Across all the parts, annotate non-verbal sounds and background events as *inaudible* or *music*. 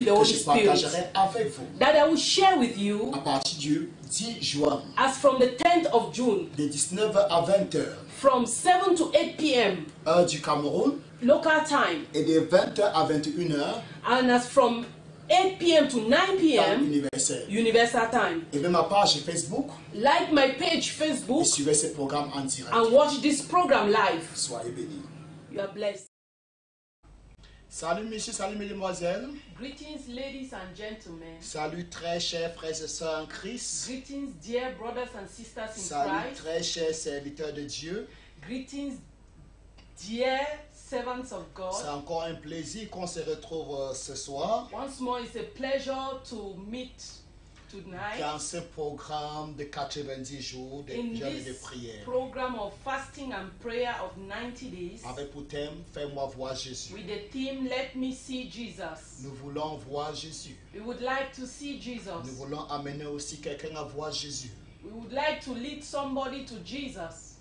the Holy Spirit partagerai avec vous that I will share with you à partir du 10 juin as from the 10th of June de 19h à 20h, from 7 to 8 p.m. heure du Cameroun, local time et de 20h à 21h, and as from 8 p.m. to 9 p.m. universel. universal time. Et bien ma page Facebook, Like my page et Facebook suivez ce programme en direct. and watch this program live. Soyez bénis. You are blessed. Salut messieurs, salut mesdemoiselles. Greetings, ladies and gentlemen. Salut très chers frères et sœurs en Christ. Greetings, dear brothers and sisters in Salut Christ. très chers serviteurs de Dieu. Greetings, dear servants of C'est God. encore un plaisir qu'on se retrouve euh, ce soir Once more, it's a pleasure to meet tonight dans ce programme de 90 jours de in jeûne et de this prière. program of fasting and prayer of 90 days Avec pour thème, fais-moi voir Jésus. with the theme Let Me See Jesus. Nous voulons voir Jésus. We would like to see Nous Jesus. voulons amener aussi quelqu'un à voir Jésus. We would like to lead somebody to Jesus.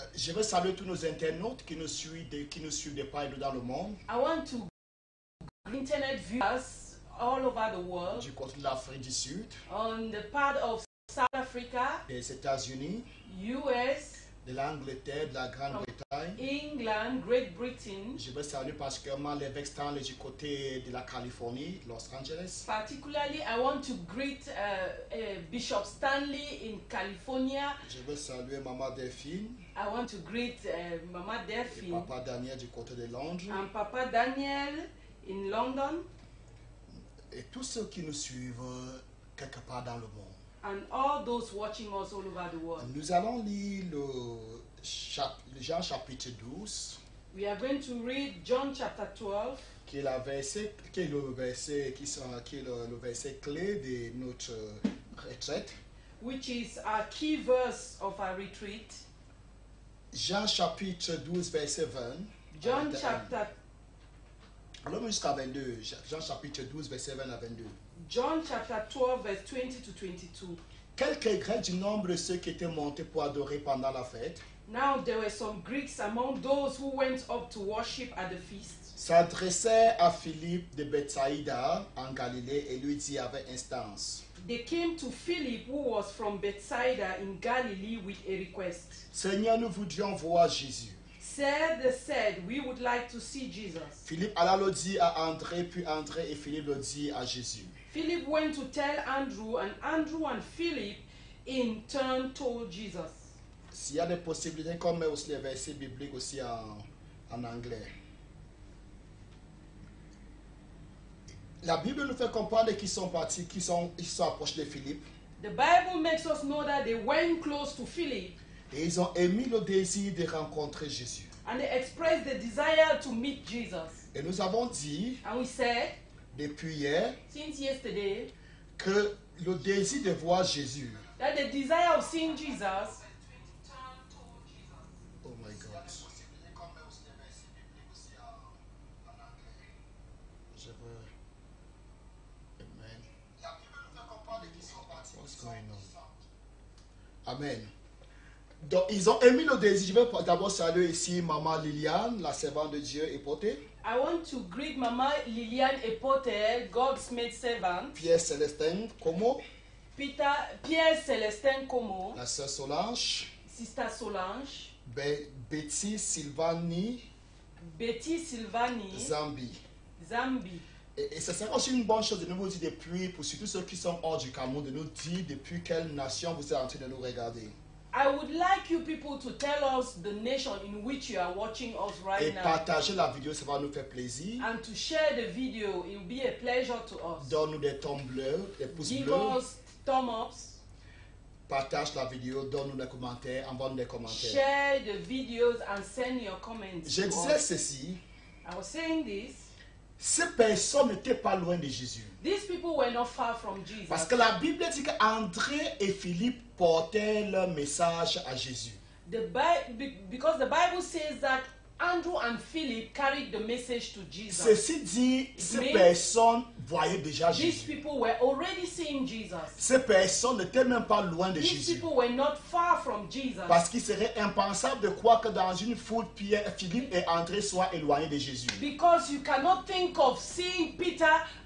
Euh, Je veux saluer tous nos internautes qui nous suivent de, qui nous suivent de part et d'autre dans le monde, I want to internet viewers all over the world du côté de l'Afrique du Sud, on the part of South Africa, des États-Unis, US, de l'Angleterre, de la Grande-Bretagne. England, Great Britain. Je veux saluer particulièrement l'évêque Stanley du côté de la Californie, Los Angeles. Particularly, I want to greet uh, uh, Bishop Stanley in California. Je veux saluer Maman Delphine I want to greet uh, Mama et Delphine Papa Daniel du côté de Londres. and Papa Daniel in London Et tous ceux qui nous suivent quelque part dans le monde. and all those watching us all over the world. Nous allons lire le, chap- le Jean chapitre 12, We are going to read John chapter 12, qui est, la verset, qui est le verset, qui sont- qui est le, le verset clé de notre retraite. which is our key verse of our retreat. Jean chapitre 12, verset 20. John 21. chapter Allons jusqu'à 22. Jean chapitre 12, verset 20 à 22. John chapter 12 verse 20 to 22. Quelques Grecs du nombre de ceux qui étaient montés pour adorer pendant la fête? Now there were some Greeks among those who went up to worship at the feast. s'adressaient à Philippe de Bethsaïda en Galilée et lui dit avec instance They came to Philip, who was from Bethsaida in Galilee, with a request. Seigneur, nous voudrions voir Jésus. Said they said, We would like to see Jesus. Philippe alla le dire à André, puis André et Philippe le dit à Jésus. Philip went to tell Andrew, and Andrew and Philip in turn told Jesus. S'il y a des possibilités, met aussi les versets bibliques aussi en, en anglais. La Bible nous fait comprendre qu'ils sont partis, qu'ils sont, ils sont approchés de Philippe. The Bible makes us know that they went close to Philip Et ils ont émis le désir de rencontrer Jésus. and they expressed the desire to meet Jesus. Et nous avons dit And we said, depuis hier since yesterday, que le désir de voir Jésus. that the desire of seeing Jesus Oh my God. Je veux. Amen. What's going on? Amen. Donc, ils ont émis le désir. Je vais d'abord saluer ici Maman Liliane, la servante de Dieu et potée. I want to greet Mama Liliane Epote, God's maid servant, Pierre Célestin Como, Peter Pierre Celestin Como, la sœur Solange, Sister Solange, Be- Betty Sylvanie Betty Silvani, Zambi. Zambi. Et, et ce serait aussi une bonne chose de nous vous dire depuis, pour surtout ceux qui sont hors du Cameroun, de nous dire depuis quelle nation vous êtes en train de nous regarder. I would like you people to tell us the nation in which you are watching us Et right now partager la vidéo, ça va nous faire plaisir. and to share the video. It will be a pleasure to us. Donne-nous des bleus, des pouces Give bleus. us thumb ups, Partage la vidéo, donne-nous des commentaires, envoie-nous des commentaires. share the videos, and send your comments. Je to disais us. ceci, I was saying this. Ces personnes n'étaient pas loin de Jésus. These people were not far from Jesus. Parce que la Bible dit qu'André et Philippe portaient leur message à Jésus. The Bi- be- because the Bible says that Andrew and Philip carried the message to Jesus. Ceci dit, ces personnes voyaient déjà These Jésus. people were already seeing Jesus. Ces personnes n'étaient même pas loin de These Jésus. people were not far from Jesus. Parce qu'il serait impensable de croire que dans une foule, Pierre, Philippe et André soient éloignés de Jésus. Because you cannot think of seeing Peter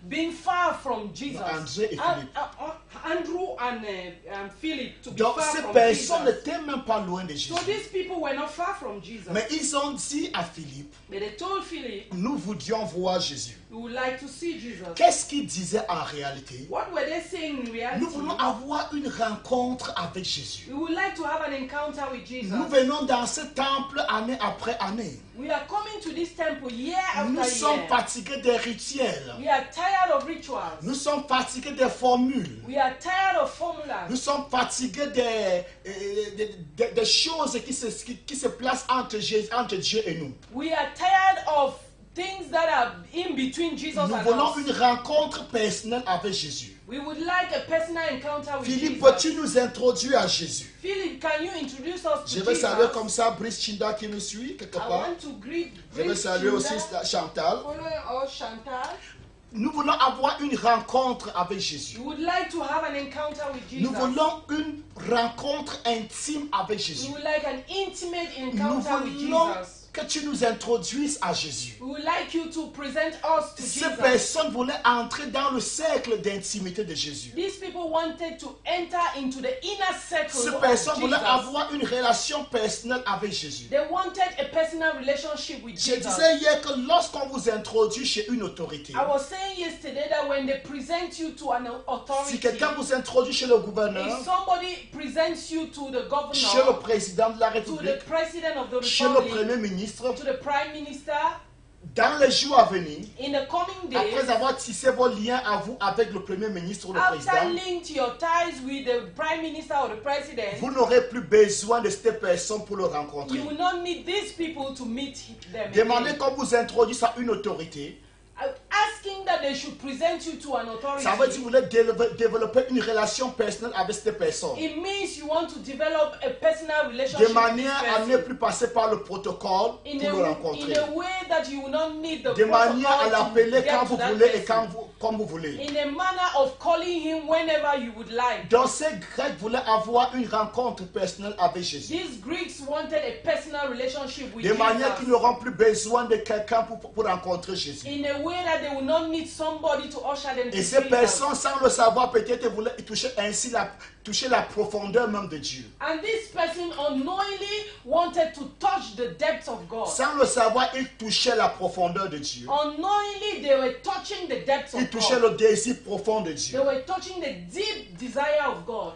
being far from Jesus. André et An- Philippe. uh, uh, Andrew and uh, Philip to be Donc far ces from personnes Jesus. n'étaient même pas loin de Jésus. So these people were not far from Jesus. Mais ils ont dit à Philippe, But they told Philip, nous voulions voir Jésus. We would like to see Jesus. Qu'est-ce qu'ils disaient en réalité? What were they saying in reality? Nous voulons avoir une rencontre avec Jésus. We would like to have an encounter with Jesus. Nous venons dans ce temple année après année. We are coming to this temple year Nous after sommes year. fatigués des rituels. We are tired of rituals. Nous sommes fatigués des formules. We are tired of formulas. Nous sommes fatigués des, euh, des, des- des choses qui se, qui, qui se placent entre, entre Dieu et nous. We are tired of things that are in between Jesus Nous and voulons us. une rencontre personnelle avec Jésus. We would like a personal encounter with Philippe, Jesus. peux-tu nous introduire à Jésus? Philip, can you introduce us to Je vais Jesus? saluer comme ça Brice Chinda qui me suit quelque I part. want to greet Je vais Brice saluer aussi Chinda, Chantal. following us, Chantal. Nous voulons avoir une rencontre avec Jésus. We would like to have an encounter with Jesus. Nous voulons une rencontre intime avec Jésus. would like an intimate Nous encounter with voulons Jesus. Que tu nous introduises à Jésus. We would like you to present us to Ces Jesus. personnes voulaient entrer dans le cercle d'intimité de Jésus. These people wanted to enter into the inner circle Ces personnes voulaient avoir une relation personnelle avec Jésus. They wanted a personal relationship with Je Jesus. disais hier que lorsqu'on vous introduit chez une autorité, I was saying yesterday that when they present you to an authority, si quelqu'un vous introduit chez le if gouverneur, somebody presents you to the chez le président de la to the République, president of the chez le premier ministre, to the prime minister, dans les jours à venir, in the coming days, après avoir tissé vos liens à vous avec le premier ministre ou le after président, linked your ties with the prime minister or the president, vous n'aurez plus besoin de ces personnes pour le rencontrer. you will not need these people to meet them. Demandez qu'on vous introduise à une autorité. Asking that they should present you to an authority. Ça veut dire vous voulez développer, une relation personnelle avec ces personnes. It means you want to develop a personal De relationship with this manière à ne plus passer par le protocole In pour le a, rencontrer. in a way that you will not need the De manière à l'appeler quand vous voulez et person. quand vous, comme vous voulez. In a manner of calling him whenever you would like. Donc ces Grecs voulaient avoir une rencontre personnelle avec Jésus. These Greeks wanted a personal relationship with De manière qu'ils Jesus. n'auront plus besoin de quelqu'un pour, pour rencontrer Jésus. In a way that they will not need somebody to usher them to Et ces personnes, sans le savoir, peut-être voulaient toucher ainsi la, toucher la profondeur même de Dieu. And this person unknowingly wanted to touch the depths of God. Sans le savoir, ils touchaient la profondeur de Dieu. Unknowingly, they were touching the depths Ils of touchaient God. le désir profond de They Dieu. were touching the deep desire of God.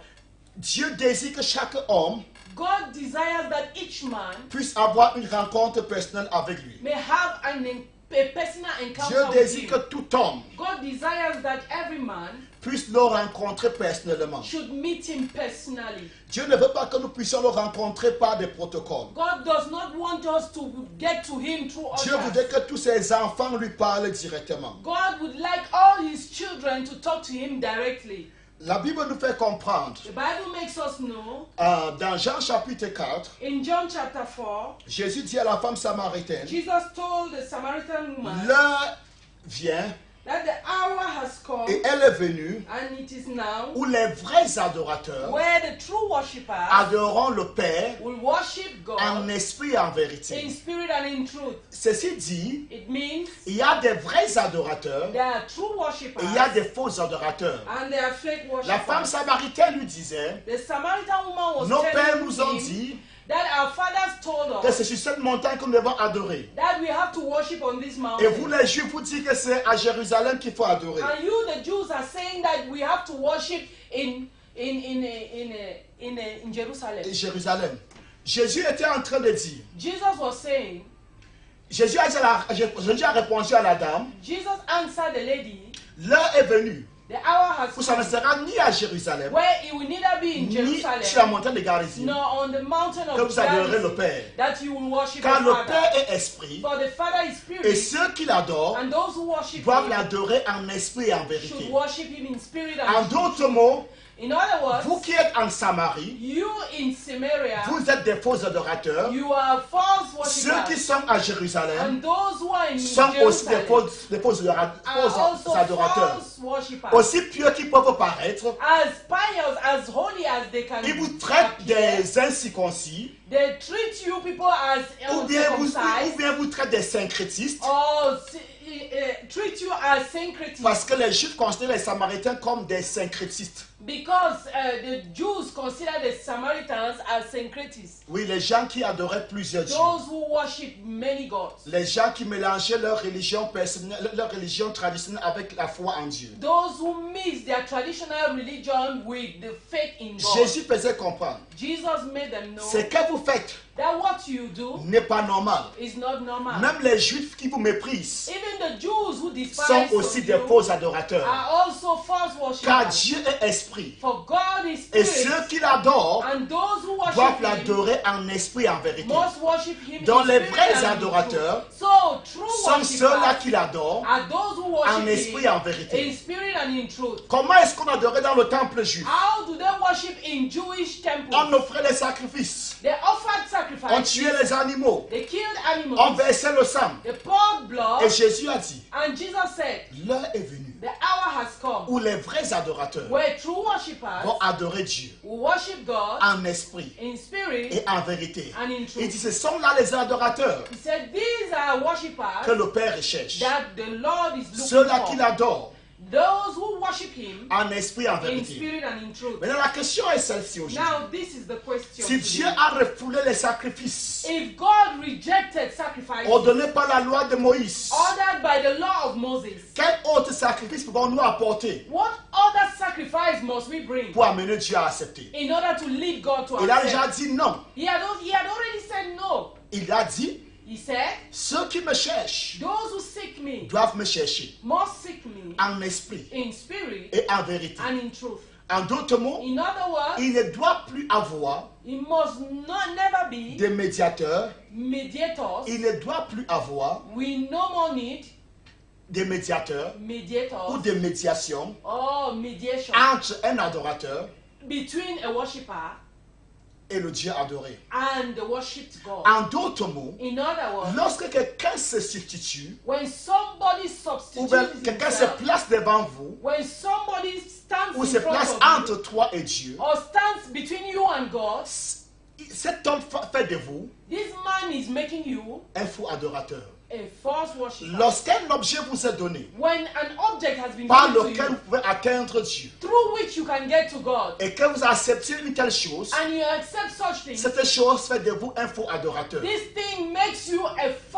Dieu désire que chaque homme God desires that each man puisse avoir une rencontre personnelle avec lui. may have an, Dieu désire que tout homme God desires that every man puisse le rencontrer personnellement. should meet him personally. Dieu ne veut pas que nous puissions le rencontrer par des protocoles. God does not want us to get to him through Dieu voudrait que tous ses enfants lui parlent directement. God would like all his children to talk to him directly. La Bible nous fait comprendre, The Bible makes us know euh, dans Jean chapitre 4, in John chapter 4, Jésus dit à la femme samaritaine, Jesus told the Samaritan woman l'heure vient that the hour has come et elle est venue and it is now où les vrais adorateurs where the true adoreront le Père will worship en God esprit et en in vérité. spirit and in truth. Ceci dit, It means il y a des vrais adorateurs there are true et il y a des faux adorateurs. and there are fake La femme samaritaine lui disait, The Samaritan woman was nos pères nous ont dit that our fathers told que us c'est sur cette montagne que nous devons adorer. that we have to worship on this Et mountain. vous les Juifs, vous dites que c'est à Jérusalem qu'il faut adorer. And you, the Jews, are saying that we have to worship in in in in in, in, in Jerusalem. Et Jérusalem. Jésus était en train de dire, Jesus was saying, a, Jésus a répondu à la dame, Jesus answered the lady, l'heure est venue the hour has où ça ne sera ni à Jérusalem, where it will neither be in ni sur la Jerusalem montagne de Garizim, nor on the mountain que of vous adorerez le Père. that you will worship Car the le Father. Père est esprit, For the Father is et spirit, ceux qui l'adorent and those who worship doivent him l'adorer en esprit et en should vérité. worship him in spirit En d'autres mots, In other words, vous qui êtes en Samarie, you in Samaria, vous êtes des faux adorateurs. you are false Ceux qui sont à Jérusalem And those who are in sont aussi des faux, des adorateurs. Aussi pieux qu'ils peuvent paraître, As pious, as holy as they can ils vous traitent des incirconcis, they treat you people as ou bien vous, ou bien vous traitent des syncrétistes, treat you as syncretists parce que les Juifs considèrent les Samaritains comme des syncrétistes. Because uh, the Jews consider the Samaritans as syncretists, Oui, les gens qui adoraient plusieurs dieux. those who worship many gods, Les gens qui mélangeaient leur religion personnelle, leur religion traditionnelle avec la foi en Dieu. those who mix their traditional religion with the faith in God. Jésus faisait comprendre, Jesus made them know ce que vous faites that what you do n'est pas normal. is not normal. Même les Juifs qui vous méprisent Even the Jews who despise sont aussi des faux adorateurs. are also false Car. Dieu est esprit. For God is Et ceux qui l'adorent doivent l'adorer en esprit et en vérité. in les vrais adorateurs. So Sont ceux-là qui l'adorent en esprit et en vérité. in spirit and in truth. Comment est-ce qu'on adorait dans le temple juif? How do they worship in Jewish? On offrait les sacrifices. They offered On sacrifices. tuait les animaux. They killed On animals. versait le sang. They poured blood. Et Jésus a dit, And Jesus said, l'heure est venue The hour has come où les vrais adorateurs where true worshippers vont adorer Dieu will worship God en esprit in spirit et en vérité. and in Il truth. dit, ce sont là les adorateurs He said, These are que worshippers le Père recherche. that the Lord is looking Ceux-là qui for. Those who worship Him en esprit et en in vérité. spirit and in truth. Maintenant, la question est celle-ci aujourd'hui. Now, this is the question. Si. Dieu a refoulé les sacrifices If God rejected sacrifice ordonnés par la loi de Moïse, ordered by the law of Moses, quel autre sacrifice pouvons-nous apporter what other sacrifice must we bring pour amener Dieu à accepter? in order to lead God to Il a déjà accept? dit non. He had, al- he had already said no. Il a dit, He said, ceux qui me cherchent Those who seek me doivent me chercher must seek me en esprit in spirit et en vérité. and in truth. En d'autres mots, In other words, il ne doit plus avoir it must not never be de médiateurs, mediators. il ne doit plus avoir We no more need de médiateurs ou de médiation mediation entre un adorateur between a worshipper et le Dieu adoré. and God. En d'autres mots, In other words, lorsque quelqu'un se substitue when somebody ou quelqu'un se place devant vous when somebody stands ou se place you entre toi et Dieu, or stands between you and God, cet homme fa- fait de vous this man is making you un faux adorateur. A false worshipper. Lorsqu'un objet vous est donné When an object has been par to lequel you, vous pouvez atteindre Dieu through which you can get to God, et que vous acceptez une telle chose, and you accept such things, cette chose fait de vous un faux adorateur. this thing makes you a false worshipper.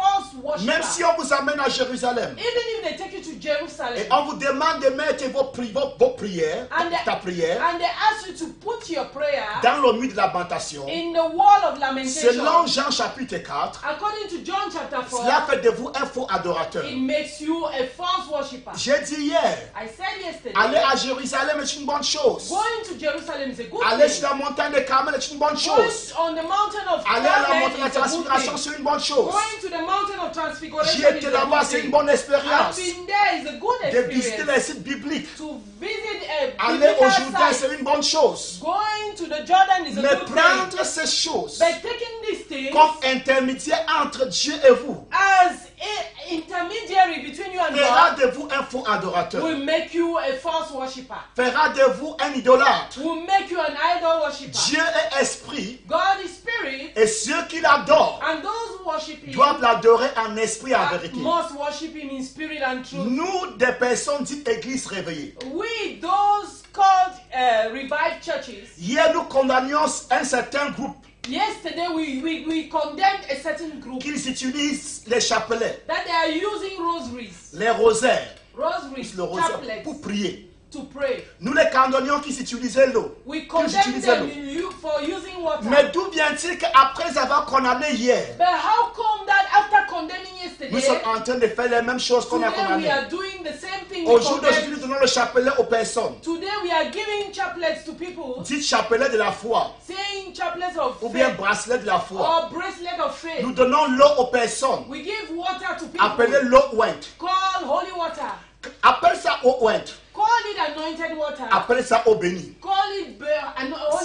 Même si on vous amène à Jérusalem Even if they take you to Jerusalem et on vous demande de mettre vos, pri- vos- vos prières, And ta prière, and they ask you to put your prayer dans le mur de lamentation, in the wall of lamentation, selon Jean chapitre 4, according to John chapter 4, cela fait de vous un faux adorateur. it makes you a false worshipper. J'ai dit hier, I said yesterday, aller à Jérusalem est une bonne chose. going to Jerusalem is a good Aller thing. sur la montagne de Carmel est une bonne Going chose. on the mountain of Aller à la montagne de la transfiguration, c'est une bonne chose. Going to the J'y is étais là-bas, c'est une bonne expérience. De visiter les sites bibliques. To visit a Aller au Jourdain, c'est une bonne chose. Going to the Jordan is a Mais prendre ces choses comme intermédiaire entre Dieu et vous as intermediary between you and fera God de vous un faux adorateur. will make you a false worshipper. Fera de vous un idolâtre. Will make you an idol worshipper. Dieu est esprit God is spirit, et ceux qui l'adorent and those who worship Him doivent l'adorer en esprit et en vérité. must worship Him in spirit and truth. Nous, des personnes dites églises réveillées, We, those called uh, revived churches, hier nous condamnions un certain groupe yesterday we, we, we condemned a certain group qui utilisent les chapelets, that they are using rosaries, les rosaires, rosaries, le rosaire pour prier. To pray. Nous les condamnions qui utilisaient l'eau. We condemn them l'eau. you- for using water. Mais d'où vient-il qu'après avoir condamné hier, But how come that after condemning nous sommes en train de faire les mêmes choses qu'on a condamnées? Au jour d'aujourd'hui, nous donnons le chapelet aux personnes. Today we are giving chaplets to people, Dites chapelet de la foi saying chaplets of ou bien bracelet de la foi. or bracelet of faith. Nous donnons l'eau aux personnes. We give water to people. Appelez l'eau ointe. Call holy water. Appelle ça eau ointe. Call it anointed water. Appelle ça eau bénie.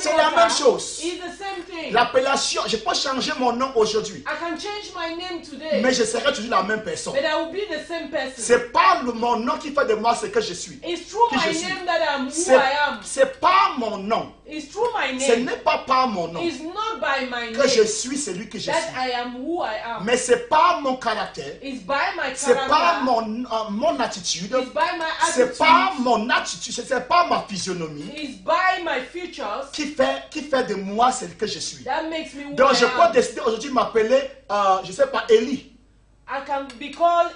C'est la même chose. is the same thing. L'appellation, je peux changer mon nom aujourd'hui, I can change my name today, mais je serai toujours la même personne. but I will be the same person. C'est pas le- mon nom qui fait de moi ce que je suis. It's through qui my je suis. name that I'm who C'est I am. c'est pas mon nom. It's through my Ce name. n'est pas par mon nom It's not by my que je name suis celui que je that suis. I am who I am. Mais c'est pas mon caractère, It's by my c'est pas character. mon, euh, mon attitude, It's by my c'est attitude. pas mon attitude, c'est c'est pas ma physionomie It's by my futures qui fait, qui fait de moi ce que je suis. that makes me who Donc I je peux am. décider aujourd'hui de m'appeler, euh, je sais pas, Élie. I can be called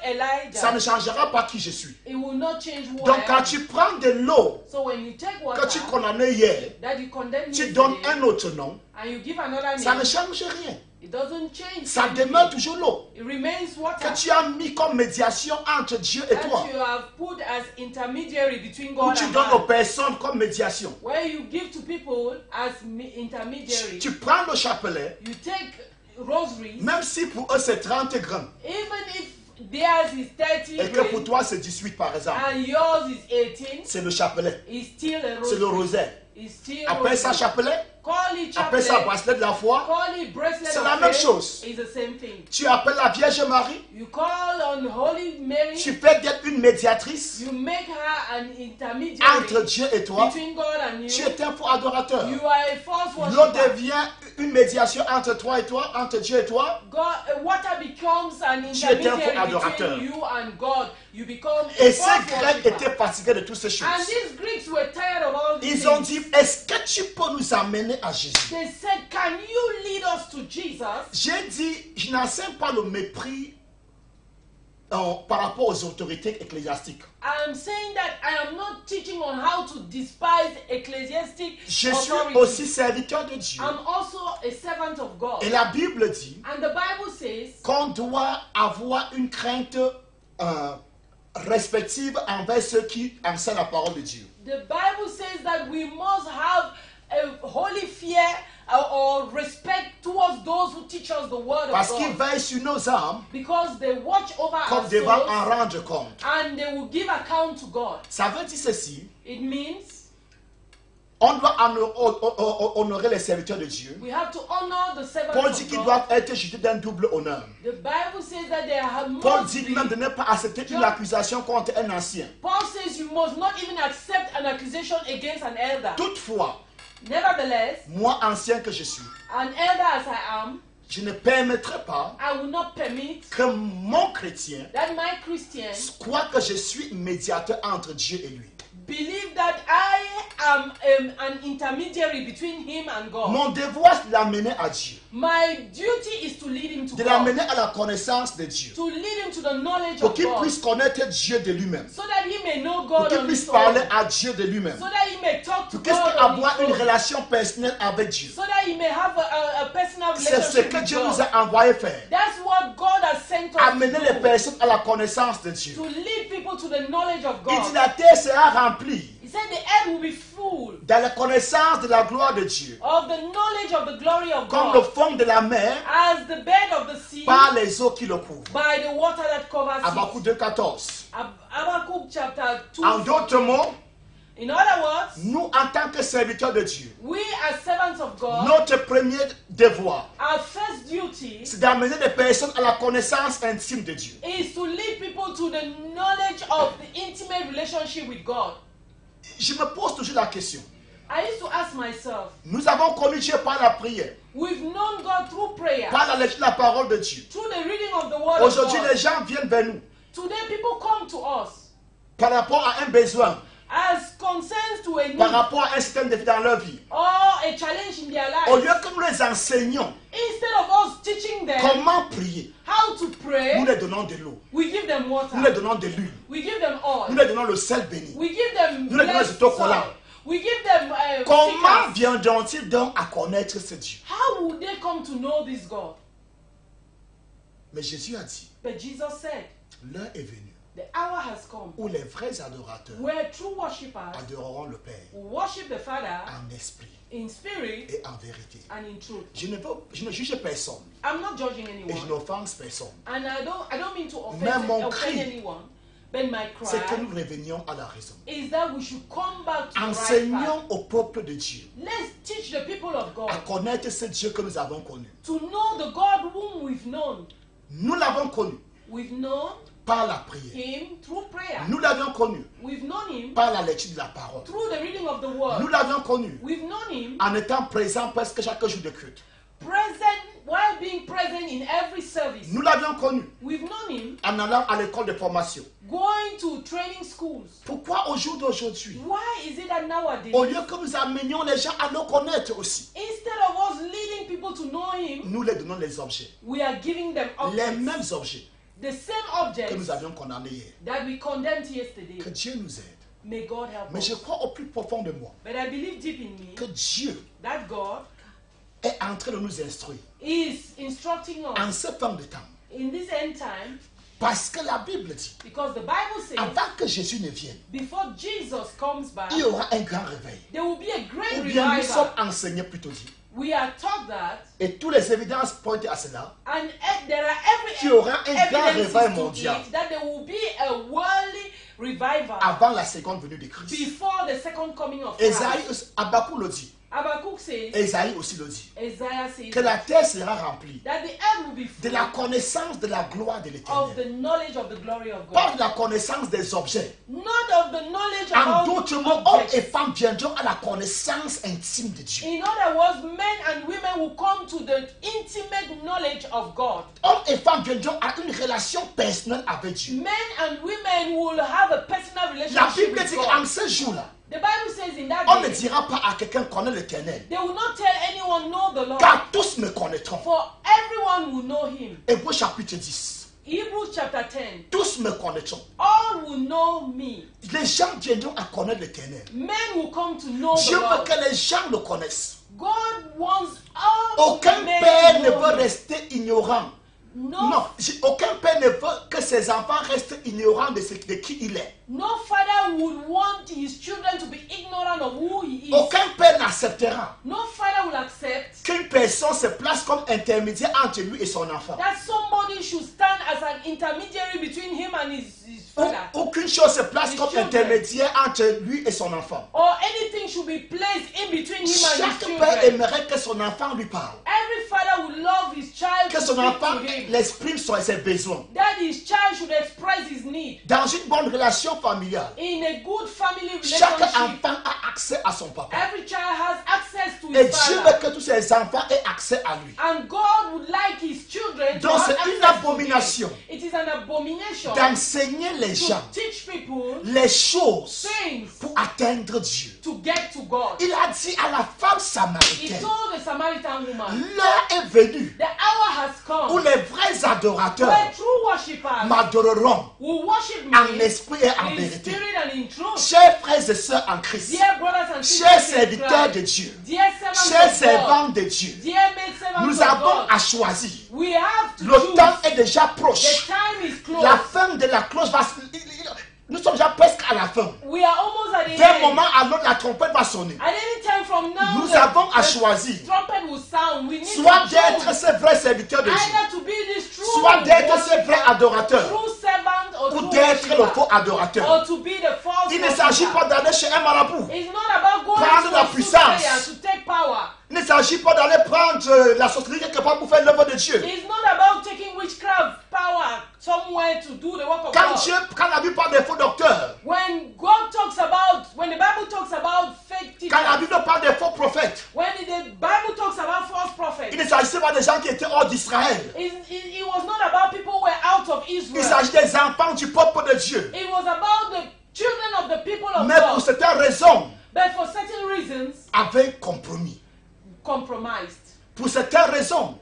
Ça ne Elijah. changera pas qui je suis. It will not change who Donc I quand am. tu prends de l'eau So when you take que tu condamnais hier, that you condemn tu donnes un autre nom, and you give another ça ne name, change rien. it doesn't change. Ça anything. demeure toujours l'eau It remains water que tu as mis comme médiation entre Dieu et that toi. you have put as intermediary between Ou God tu and donnes aux personnes comme médiation. Where you give to people as mi- Tu, intermediary. tu prends le chapelet, You take rosaries, même si pour eux c'est 30 grammes, even if theirs is 30 et que pour toi c'est 18 par exemple, and yours is 18, c'est le chapelet, it's still a c'est le rosaire. Appelle ça chapelet, Call it appelle ça bracelet de la foi. call it bracelet C'est la même chose. It's the same thing. Tu appelles la Vierge Marie, You call on Holy Mary, tu fais d'être une médiatrice you make her an intermediary entre Dieu et toi. between God and Tu you. es un faux adorateur. Worshiper. devient une médiation entre toi et toi, entre Dieu et toi. God, uh, water becomes an un adorateur. between you and God. You become a Et ces Grecs étaient fatigués de toutes ces choses. And these Greeks were tired of all these Ils ont dit, est-ce que tu peux nous amener à Jésus? They said, Can you lead us to Jesus? J'ai dit, je n'enseigne pas le mépris euh, par rapport aux autorités ecclésiastiques. I'm saying that I am not teaching on how to despise ecclesiastic Je suis authority. aussi serviteur de Dieu. I'm also a servant of God. Et la Bible dit And the Bible says qu'on doit avoir une crainte euh, respective envers ceux qui enseignent la parole de Dieu. the Bible says that we must have a holy fear or respect towards those who teach us the word Parce of qu'ils God. veillent sur nos âmes Because they watch over comme devant souls en rendre compte. and they will give account to God. Ça veut dire ceci. It means On doit honor- ho- ho- ho- honorer les serviteurs de Dieu. we have to honor the servants Paul dit of qu'ils doivent être jutés d'un double honneur. The Bible says that they have Paul dit même de ne pas accepter une accusation contre un ancien. Paul says you must not even accept an accusation against an elder. Toutefois, Nevertheless, moi ancien que je suis, an elder as I am, je ne permettrai pas I will not permit que mon chrétien that my Christian croit que je suis médiateur entre Dieu et lui. Believe that I am um, an intermediary between him and God. Mon devoir, c'est de l'amener à Dieu, My duty is to lead him to de God, l'amener à la connaissance de Dieu, to lead him to the knowledge pour of qu'il God, puisse connaître Dieu de lui-même, so that he may know pour God qu'il on puisse his parler own, à Dieu de lui-même, so that he may talk to pour qu'il God puisse on avoir his une own, relation personnelle avec Dieu. so that he may have a, a, a personal C'est ce relationship que with Dieu nous God. a envoyé faire. That's what God has sent us Amener les to do, personnes à la connaissance de Dieu. to lead people to the knowledge of Il dit God. la terre sera remplie He said the earth will be full dans la connaissance de la gloire de Dieu, of the knowledge of the glory of comme le God fond de la mer as the bed of the sea par les eaux qui le couvrent. by the water that covers Habakkuk it. 2.14. Hab- Habakkuk chapter 2. En d'autres mots, In other words, nous en tant que serviteurs de Dieu, we as servants of God, notre premier devoir, our first duty c'est d'amener les personnes à la connaissance intime de Dieu. is to lead people to the knowledge of the intimate relationship with God. Je me pose toujours la question. I used to ask myself, Nous avons connu Dieu par la prière, we've known God through prayer, par la lecture de la parole de Dieu. through the reading of the Word of Aujourd'hui, God. les gens viennent vers nous Today, people come to us par rapport à un besoin, as concerns to a need par rapport à un système de vie dans leur vie. or a challenge in their Au life. lieu que nous les enseignons Instead of us teaching them comment prier, how to nous pray, les donnons de l'eau, we give them nous les water, donnons de l'huile, we give them nous oil, les donnons le sel béni. we give them Nous les donnons autocollants. soil, we give them uh, Comment viendront-ils donc à connaître ce Dieu? How would they come to know this God? Mais Jésus a dit, But Jesus said, l'heure est venue the hour has come où les vrais adorateurs where true worshippers adoreront le Père worship the Father en esprit in spirit et en vérité. and in truth. Je ne, veux, je ne juge personne I'm not judging et je anyone, n'offense personne. and I don't I don't mean to offend, Mais mon offend cri- anyone. But my c'est que cry nous revenions à la raison. is that we should come back to the right. Enseignons au peuple de Dieu Let's teach the people of à God connaître ce Dieu que nous avons connu. to know the God whom we've known. Nous l'avons connu We've known par la prière. him through prayer. Nous l'avions connu We've known him par la lecture de la parole. through the reading of the Nous word. l'avions connu We've known him en étant présent presque chaque jour de culte. present while being present in every service. Nous l'avions connu We've known him en allant à l'école de formation. going to training schools. Pourquoi au jour d'aujourd'hui, Why is it that nowadays, au lieu que nous amenions les gens à le connaître aussi, instead of us leading people to know him, nous les donnons les objets, we are giving them les objects, mêmes objets the same que nous avions condamnés hier. that we condemned yesterday. Que Dieu nous aide. May God help Mais je crois au plus profond de moi But I believe deep in me que Dieu that God est en train de nous instruire is instructing en us ce temps de temps. in this end time Parce que la Bible dit, because the Bible says avant que Jésus ne vienne, before Jesus comes back, il y aura un grand réveil. there will be a great Ou bien nous sommes revival. enseignés plutôt dit. We are taught that, Et toutes les évidences pointent à cela. and eh, there are Qu'il y every aura un grand réveil mondial. it that there will be a worldly revival avant la seconde venue de Christ. before the second coming of Christ. Esaïe, Habakkuk le dit. Habakkuk says, Esaïe aussi le dit. Que la terre sera remplie de la connaissance de la gloire de l'éternel. Pas de la connaissance des objets. Not of the knowledge En d'autres mots, hommes et femmes viendront à la connaissance intime de Dieu. In other words, men and women will come to the intimate knowledge of God. Hommes et femmes viendront à une relation personnelle avec Dieu. Men and women will have a personal La Bible dit qu'en ce jour-là, The Bible says in that on ne day, dira pas à quelqu'un connaît l'éternel. they will not tell anyone know the Lord, Car tous me connaîtront. for everyone will know him. Hébreu chapitre 10. Hebrews chapter 10. Tous me connaîtront. All will know me. Les gens viendront à connaître l'éternel. Men will come to know Dieu the veut Lord. que les gens le connaissent. God wants all Aucun men père to ne veut him. rester ignorant. No, Non, aucun père ne veut que ses enfants restent ignorants de, ce- de qui il est. no father would want his children to be ignorant of who he is. Aucun père n'acceptera No father will accept qu'une personne se place comme intermédiaire entre lui et son enfant. that somebody should stand as an intermediary between him and his, his qu'une chose se place His comme intermédiaire entre lui et son enfant. Or anything should be placed in between him and his Chaque children. père aimerait que son enfant lui parle. Every father would love his child Que son enfant l'exprime sur ses besoins. That his child should express his need. Dans une bonne relation familiale, In a good family chaque relationship, enfant a accès à son papa. every child has access to Et his Dieu father. veut que tous ses enfants aient accès à lui. And God would like his children Donc c'est une abomination d'enseigner les gens les choses pour atteindre Dieu. To get to God. Il a dit à la femme He samaritaine, told the Samaritan woman, l'heure est venue The hour has où come les vrais adorateurs where true worshippers m'adoreront will worship en esprit et en in vérité. spirit and in truth. Chers frères et sœurs en Christ, Dear brothers and chers sisters serviteurs de Dieu, dear servants chers servants de Dieu, dear maid servants nous avons à choisir. we have to Le choose. temps est déjà The proche. time is close. La fin de la cloche va... Nous sommes déjà presque à la fin. We are almost at the D'un end. moment à l'autre, la trompette va sonner. At any time from now, Nous the- avons à the choisir trumpet will sound. We need soit to d'être choose ces vrais serviteurs de Dieu, either to be this true soit d'être ces worshiper, vrais adorateurs, true servant or ou true d'être le worshiper, faux adorateur. or to be the false Il ne s'agit worshiper. pas d'aller chez un marabout. It's not about going Prendre to la a puissance. soothsayer to take power. Il ne s'agit pas d'aller prendre euh, la sorcellerie quelque part pour faire l'œuvre de Dieu. It's not about taking witchcraft power somewhere to do the work of Quand God. Dieu, quand la Bible parle des faux docteurs, When God talks about, when the Bible talks about fake teachers, quand la Bible parle des faux prophètes, when the Bible talks about false il prophets, ne s'agissait pas des gens qui étaient hors d'Israël. it, it, it was not about people who were out of Il Israel. s'agit des enfants du peuple de Dieu. It was about the children of the people of Mais pour God. certaines raisons, But for certain reasons, avaient compromis. compromised. Pour certaines raisons,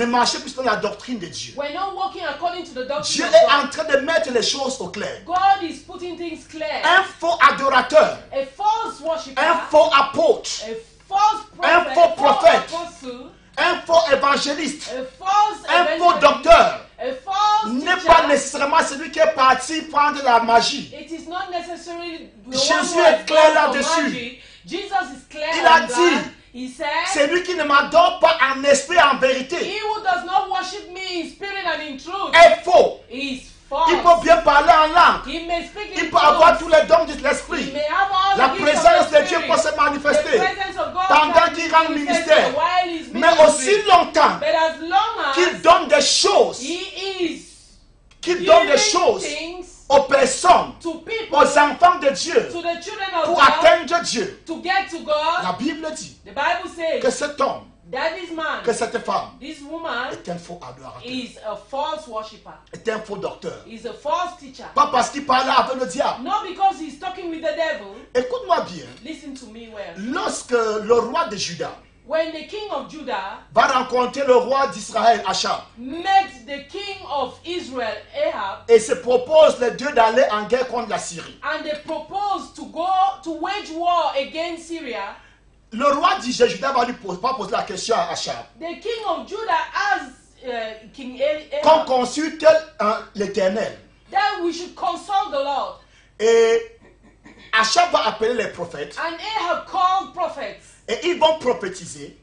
Ne marchaient plus dans la doctrine de Dieu. we're not walking according to the Dieu of est en train de mettre les choses au clair. God is putting things clear. Un faux adorateur, A false worshiper, un faux apôtre, a false Un faux a false prophète. apostle, un faux évangéliste, a false un faux docteur a false n'est pas nécessairement celui qui est parti prendre la magie. It is not necessarily the Jésus est clair là-dessus. magic. Jesus is clear Il a dit, that. He said, Celui qui ne m'adore pas en esprit en vérité He who does not worship me in spirit and in truth est faux. is false. Il peut bien parler en langue. He may speak in Il peut avoir tongues. tous les dons de He l'esprit. may have all La the gifts of présence the de Dieu Spirit. peut se The manifester. presence of God pendant can qu'il be rend manifested ministère. while he's Mais ministering. aussi longtemps But as long qu'il as donne des choses, he is qu'il donne des giving choses things aux personnes, to people, aux enfants de Dieu, to the children of pour God, atteindre Dieu. To God, La Bible dit the Bible que says cet homme, that this man, que cette femme this woman, est un faux adorateur, is a false worshipper. est un faux docteur. Is a false teacher. Pas parce qu'il parle avec le diable. Not because he's talking with the devil. Écoute-moi bien. Listen to me well. Lorsque le roi de Juda When the king of Judah va rencontrer le roi d'Israël, Achab, met the king of Israel, Ahab, et se propose les deux d'aller en guerre contre la Syrie, and they proposed to go to wage war against Syria, le roi de Juda va lui poser, pas poser la question à Achab. the king of Judah asked uh, King Ah- Qu'on Ahab consulte hein, l'éternel. that we should consult the Lord. Et Achab va appeler les prophètes And Ahab called prophets et ils vont prophétiser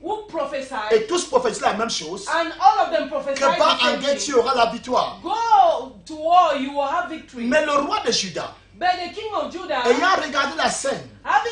et tous prophétiser la même chose and all of them que va en guerre tu auras la victoire. Go to war, you will have victory. Mais le roi de Juda, But the king of Judah, ayant regardé la scène, having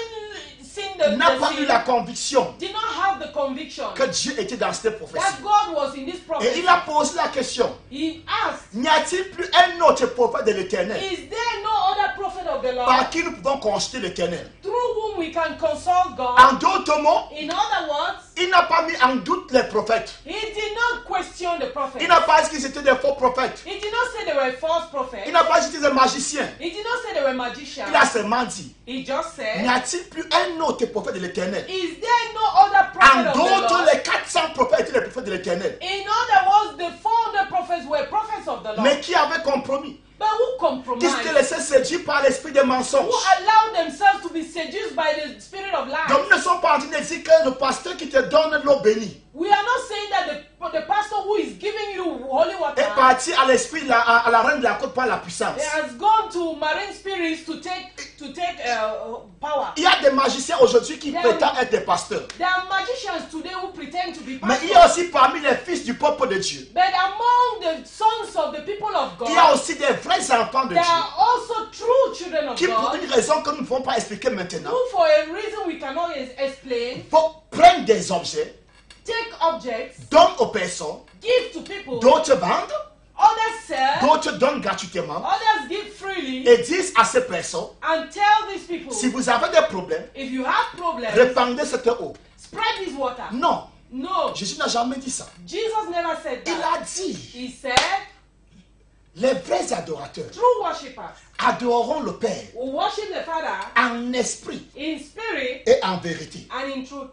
n'a pas eu la conviction did not have the conviction que Dieu était dans cette prophétie. that God was in this Et il a posé la question, He asked, n'y a-t-il plus un autre prophète de l'éternel? Is there no other prophet of the Lord? Par qui nous pouvons consulter l'éternel? Through whom we can consult God? En d'autres mots, In other words, il n'a pas mis en doute les prophètes. he did not question the prophets. Il n'a pas dit qu'ils étaient des faux prophètes. He did not say they were false Il prophets. n'a pas dit qu'ils étaient des magiciens. He did not say they were magicians. Il a seulement dit, He just n'y said, a-t-il plus un autre prophète de l'éternel? Is there no other prophet En d'autres, les 400 prophètes étaient les prophètes de l'éternel. In other words, the 400 prophets were prophets of the Lord. Mais qui avaient compromis? But who Qui compromised? s'étaient laissés séduire par l'esprit des mensonges. Who allowed themselves to be seduced by the spirit of lies? Nous ne sommes pas en train de dire que le pasteur qui te donne l'eau bénie We are not saying that the, the pastor who is giving you holy water est parti à l'esprit, à, à la reine de la côte par la puissance. has gone to marine spirits to take to take uh, power. Il y a des magiciens aujourd'hui qui prétendent être des pasteurs. There are magicians today who pretend to be Mais il y a pastors. aussi parmi les fils du peuple de Dieu, But among the sons of the people of il y a God, aussi des vrais enfants de there Dieu are also true children of qui, pour God une raison que nous ne pouvons pas expliquer maintenant, who, for a reason we cannot explain, prendre des objets, take objects, donnent aux personnes, give to people, d'autres vendent, others sell, d'autres donnent gratuitement others give freely, et disent à ces personnes, and tell these people, si vous avez des problèmes, if you have problems, répandez cette eau. spread this water. Non, No, Jésus n'a jamais dit ça. Jesus never said Il a dit, He said, les vrais adorateurs adoreront le Père the Father en esprit in spirit et en vérité. and in truth.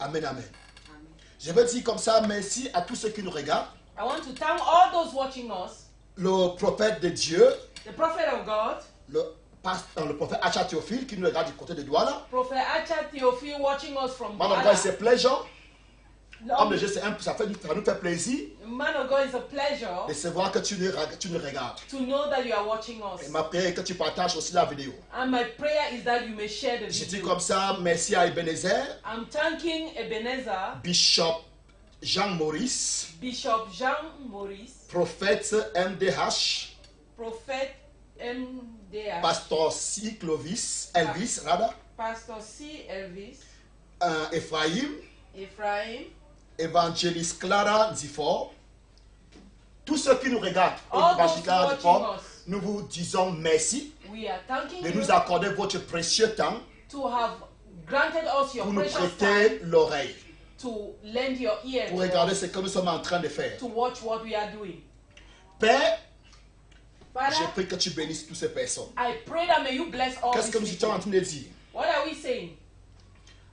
Amen, amen. Je vais dire comme ça, merci à tous ceux qui nous regardent. I want to thank all those watching us, Le prophète de Dieu, the prophet of God, le, pasteur, le prophète Acha Théophile qui nous regarde du côté de Douala. Prophet Acha Theophile watching us from Man of God, Douala. c'est plaisant. Homme de Dieu, ça, fait, ça nous fait plaisir Man of God, it's a pleasure de savoir que tu nous, tu nous regardes. to know that you are watching Et us. ma prière est que tu partages aussi la vidéo. And my prayer is that you may share the Je dis video. comme ça, merci à Ebenezer, I'm thanking Ebenezer, Bishop Jean-Maurice, Bishop Jean Maurice, prophète MDH, Prophet MDA, Pasteur C. Clovis, Elvis, Rada, Pastor C. Elvis, euh, Ephraim, Ephraim, évangéliste Clara Zifort, tous ceux qui nous regardent, All Clara nous vous disons merci we are thanking de nous accorder votre précieux temps to have granted us your pour nous prêter l'oreille, to lend your ear pour to, regarder ce que nous sommes en train de faire. to watch what we are doing. Père, Father, je prie que tu bénisses toutes ces personnes. I pray that may you bless all Qu'est-ce que nous étions en people. train de dire? What are we saying?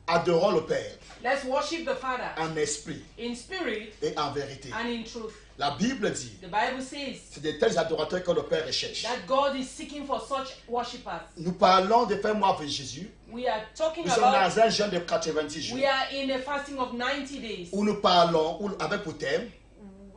Adorons le Père Let's worship the Father en esprit in spirit et en vérité. and in truth. La Bible dit, The Bible says c'est de tels adorateurs que le Père recherche. that God is seeking for such worshippers. Nous parlons de faire moi avec Jésus. We are talking Nous sommes about dans un jeûne de 90 jours we are in a fasting of 90 days où nous parlons où- avec pour thème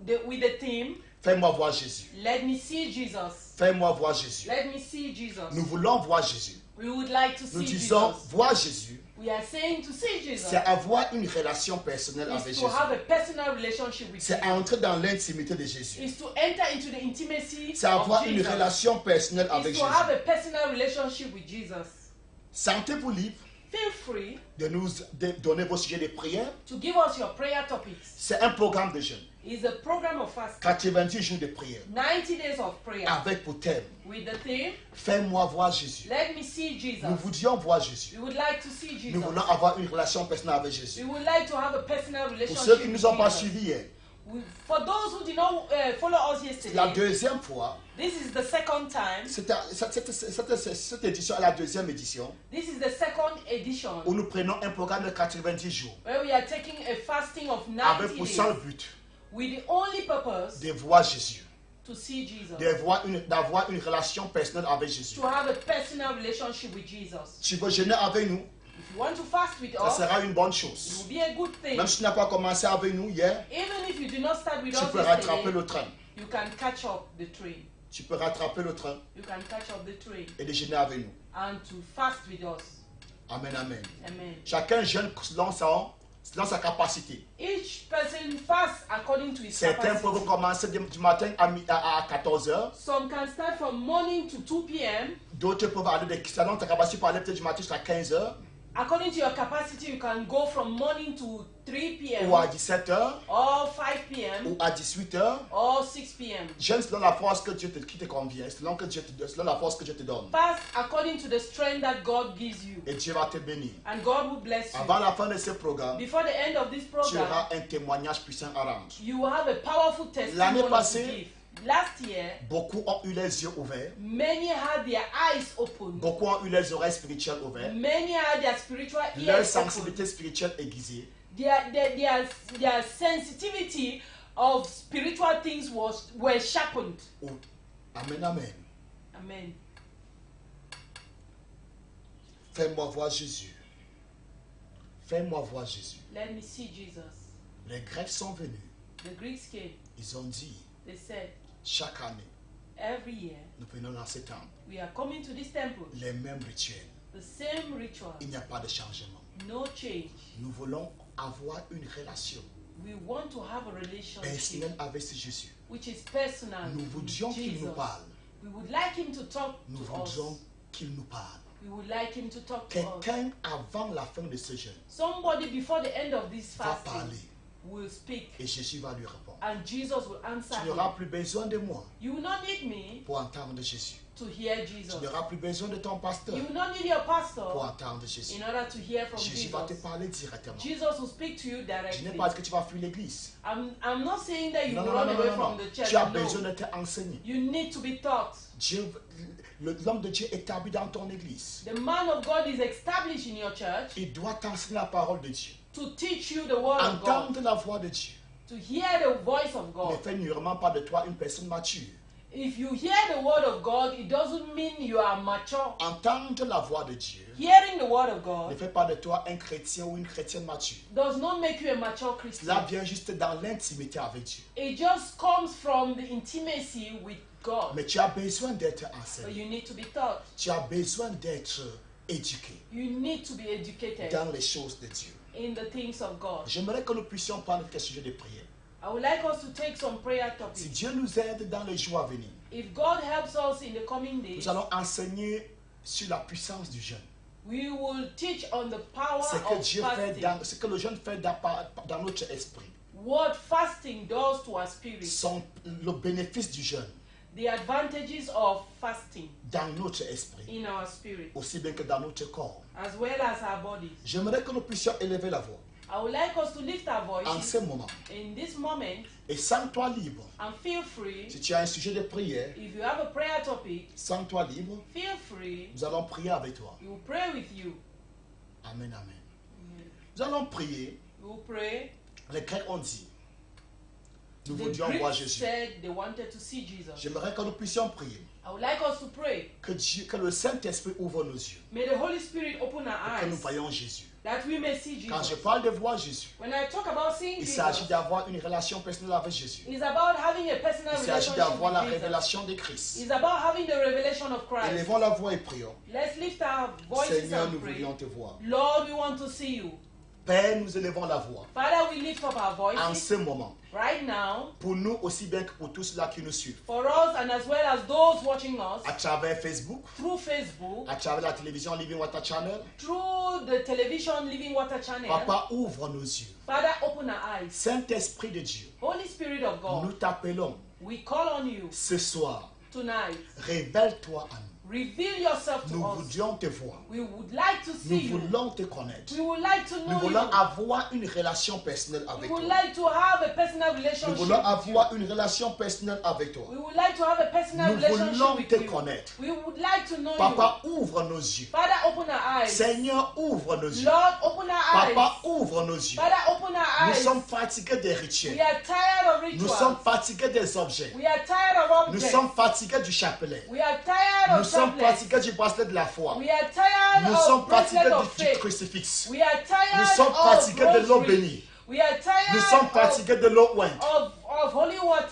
the- with the theme Fais-moi voir Jésus. Let me see Jesus. Fais-moi voir Jésus. Let me see Jesus. Nous voulons voir Jésus. We would like to Nous see disons Jesus. voir Jésus, We are saying to see Jesus c'est avoir une relation personnelle avec Jésus. to have a personal relationship with C'est entrer dans l'intimité de Jésus. Is to enter into the intimacy C'est of avoir une Jesus. relation personnelle avec Is to have Jésus. a personal relationship with Jesus. Sentez-vous libre Feel free de nous de donner vos sujets de prière. to give us your prayer topics. C'est un programme de jeûne. It's a program of fasting. 90 jours de prière. 90 days of prayer Avec pour thème, with the theme, fais-moi voir Jésus. Let me see Jesus. Nous voulions voir Jésus. We would like to see Jesus. Nous voulons avoir une relation personnelle avec We Jésus. would like to have a personal Pour relationship ceux qui ne nous ont pas suivis hier, We- For those who did not uh, follow us la yesterday, deuxième fois, this is the second time. Cette, cette- cette- cette édition est la deuxième édition This is the second edition où nous prenons un programme de 90 jours where we are taking a fasting of avec 90 pour days seul but with the only purpose de voir Jésus, to see Jesus, d'avoir une, d'avoir une relation personnelle avec Jésus. to have a personal relationship with Jesus. Tu veux jeûner avec nous, you want to fast with ça us, sera une bonne it chose. will be a good thing. Même si tu n'as pas commencé avec nous hier, Even if you do not start with tu us peux rattraper le train. you can catch up the train. Tu peux rattraper le train You can catch up the train et déjeuner avec nous. and to fast with us. Amen, amen. Amen. Chacun jeûne selon sa, selon sa capacité. Each person fasts according to his Certains peuvent commencer du matin à, mi- à, 14h, Some can start from morning to 2 p.m. d'autres peuvent aller de, selon ta capacité, pour aller peut-être du matin jusqu'à 15h According to your capacity, you can go from morning to 3 p.m. ou à 17h or 5 p.m. ou à 18h. or 6 p.m. Jeûne selon la force que Dieu te, qui te convient, selon, que Dieu te, selon la force que Dieu te donne. Fast according to the strength that God gives you, Et Dieu va te bénir. and God will bless you. Avant la fin de ce programme, Before the end of this tu program, auras un témoignage puissant à rendre. you will have a powerful L'année testimony passée- to give. Last year, Beaucoup ont eu les yeux ouverts, many had their eyes opened. beaucoup ont eu les oreilles spirituelles ouvertes, Many had their spiritual leur ears opened. sensibilité spirituelle aiguisée. Their, their, their, their sensitivity of spiritual things was were sharpened. Ou- Amen, amen. Amen. Fais-moi voir Jésus. Fais-moi voir Jésus. Let me see Jesus. Les Grecs sont venus. The Greeks came. Ils ont dit, They said, chaque année, every year nous venons dans ce temple. we are coming to this temple. Les mêmes rituels. The same ritual, Il n'y a pas de changement. no change. Nous voulons avoir une relation We want to have a relationship personnelle avec ce Jésus. which is personal. Nous voudrions qu'il nous parle. We would like him to talk Nous to voudrions qu'il nous parle. We would like him to talk to us. Quelqu'un avant la fin de ce jeûne Somebody before the end of this va parler will speak et Jésus va lui répondre. and Jesus will answer Tu n'auras plus besoin de moi You will not need me pour entendre Jésus. to hear Jesus. Tu n'auras plus besoin de ton pasteur You will not need your pour pastor entendre Jésus. in order to hear from Jésus va te Jesus. parler directement. Jesus will speak to you Je directly. n'ai pas dit que tu vas fuir l'église. I'm, I'm not saying that you Non, will non, run non, away from the church. Tu as No. besoin d'être enseigné. You need to be taught. Dieu, l'homme de Dieu établi dans ton église. The man of God is established in your church Il doit t'enseigner la parole de Dieu. To teach you the word of God, Entendre la voix de Dieu to hear the voice of ne God. fait nullement pas de toi une personne mature. If you hear the word of God, it doesn't mean you are mature. Entendre la voix de Dieu Hearing the word of ne God fait pas de toi un chrétien ou une chrétienne mature. does not make you a mature Cela Christian. vient juste dans l'intimité avec Dieu. It just comes from the intimacy with God. Mais tu as besoin d'être But you need to be taught. Tu as besoin d'être éduqué You need to be educated dans les choses de Dieu. In the things of God. J'aimerais que nous puissions prendre quelques sujets de prière. I would like us to take some prayer Si topics. Dieu nous aide dans les jours à venir, If God helps us in the coming days, nous allons enseigner sur la puissance du jeûne. we will teach on the power Ce que of Dieu fait dans, ce que le jeûne fait dans, dans notre esprit. What fasting does to our spirit. Son, le bénéfice du jeûne The advantages of fasting dans notre esprit, in our spirit, aussi bien que dans notre corps. as well as our bodies. J'aimerais que nous puissions élever la voix I would like us to lift our en voices ce moment. in this moment Et sens-toi libre. and feel free. Si tu as un sujet de prière, If you have a prayer topic, sens-toi libre. feel free. Nous allons prier avec toi. We will pray with you. Amen, amen. Nous allons prier. We will pray. Les Grecs ont dit Nous voir Greeks Jésus. Jesus. J'aimerais que nous puissions prier. I would like us to pray. Que, Dieu, que le Saint-Esprit ouvre nos yeux. May the Holy Spirit open our Que nous eyes voyons Jésus. that we may see Quand je Jesus. parle de voir Jésus, When I talk about seeing il Jesus, s'agit d'avoir une relation personnelle avec Jésus. it's about having a personal Il s'agit d'avoir la Jesus. révélation de Christ. It's about having the revelation of Christ. Élevons la voix et prions. Let's lift our voices Seigneur, nous and pray. voulions te voir. Lord, we want to see you. Père, nous élevons la voix. Father, we lift up our En voices ce moment, right now pour nous aussi bien que pour tous ceux qui nous suivent, for us and as well as those watching us à travers Facebook, through Facebook, à travers la télévision Living Water Channel, through the television Living Water channel. Papa, ouvre nos yeux. Father, open our eyes. Saint-Esprit de Dieu, Holy Spirit of nous God, t'appelons we call on you ce soir. tonight. Révèle-toi à nous. Reveal yourself Nous to us. voudrions te voir. We would like to see Nous you. voulons te connaître. We would like to Nous voulons you. avoir une relation personnelle We avec would toi. like to have a personal Nous relationship. voulons with avoir une relation personnelle avec toi. We would like to have a personal Nous relationship voulons with te you. connaître. We would like to know Papa, ouvre nos yeux. you. Father, open our eyes. Seigneur, ouvre nos yeux. Lord, open our eyes. Papa, ouvre nos yeux. Father, open our Nous sommes fatigués des We rituels. are tired of Nous sommes fatigués des objets. We are tired of Nous sommes fatigués du chapelet. We are tired Nous of sommes tablets. fatigués du bracelet de la foi. We are tired Nous sommes fatigués du, crucifix. We are tired Nous sommes fatigués de l'eau bénie. Nous sommes fatigués de l'eau ointe.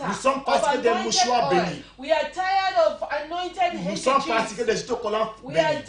Nous sommes fatigués des mouchoirs bénis. We are tired of anointed Nous sommes fatigués des autocollants bénis.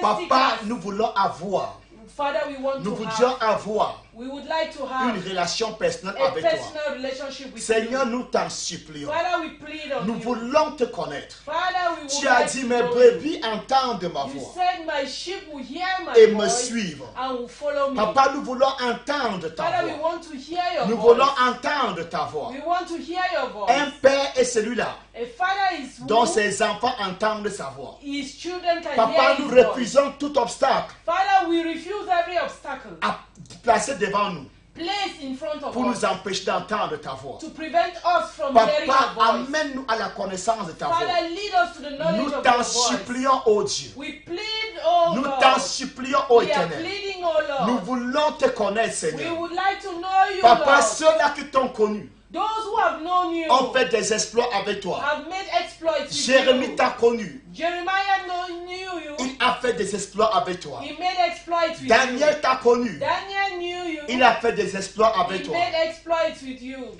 Papa, nous voulons avoir, Father, we want nous have, avoir we would like to une have relation personnelle a avec toi. personal relationship with Seigneur, you. nous t'en supplions. Father, we plead on Nous you. voulons te connaître. Father, we would Tu as like dit, mes brebis entendent ma You voix said my sheep will hear my et me voice suivent. and will follow me. Papa, nous voulons entendre ta Father, we voix. want to hear your Nous voice. voulons entendre ta voix. We want to hear your voice. Un père est celui-là A father is who dont ses enfants entendent sa voix. his children can Papa, hear nous his voice. refusons tout obstacle Father, we refuse every obstacle à placer devant nous pour nous us empêcher d'entendre ta voix. Papa, amène-nous à la connaissance de ta voix. Father, lead us to the knowledge Nous your t'en supplions, ô Dieu. We plead, oh Nous God. t'en supplions, ô Éternel. oh Lord. Nous voulons te connaître, Seigneur. would like to know you, Papa, ceux-là qui t'ont connu Those who have known you ont fait des exploits avec toi. have made exploits with Jérémie t'a connu. Jeremiah know, knew you. Il a fait des exploits avec toi. He made exploits with Daniel you. t'a connu. Daniel knew you. Il a fait des exploits avec he toi. made exploits with you.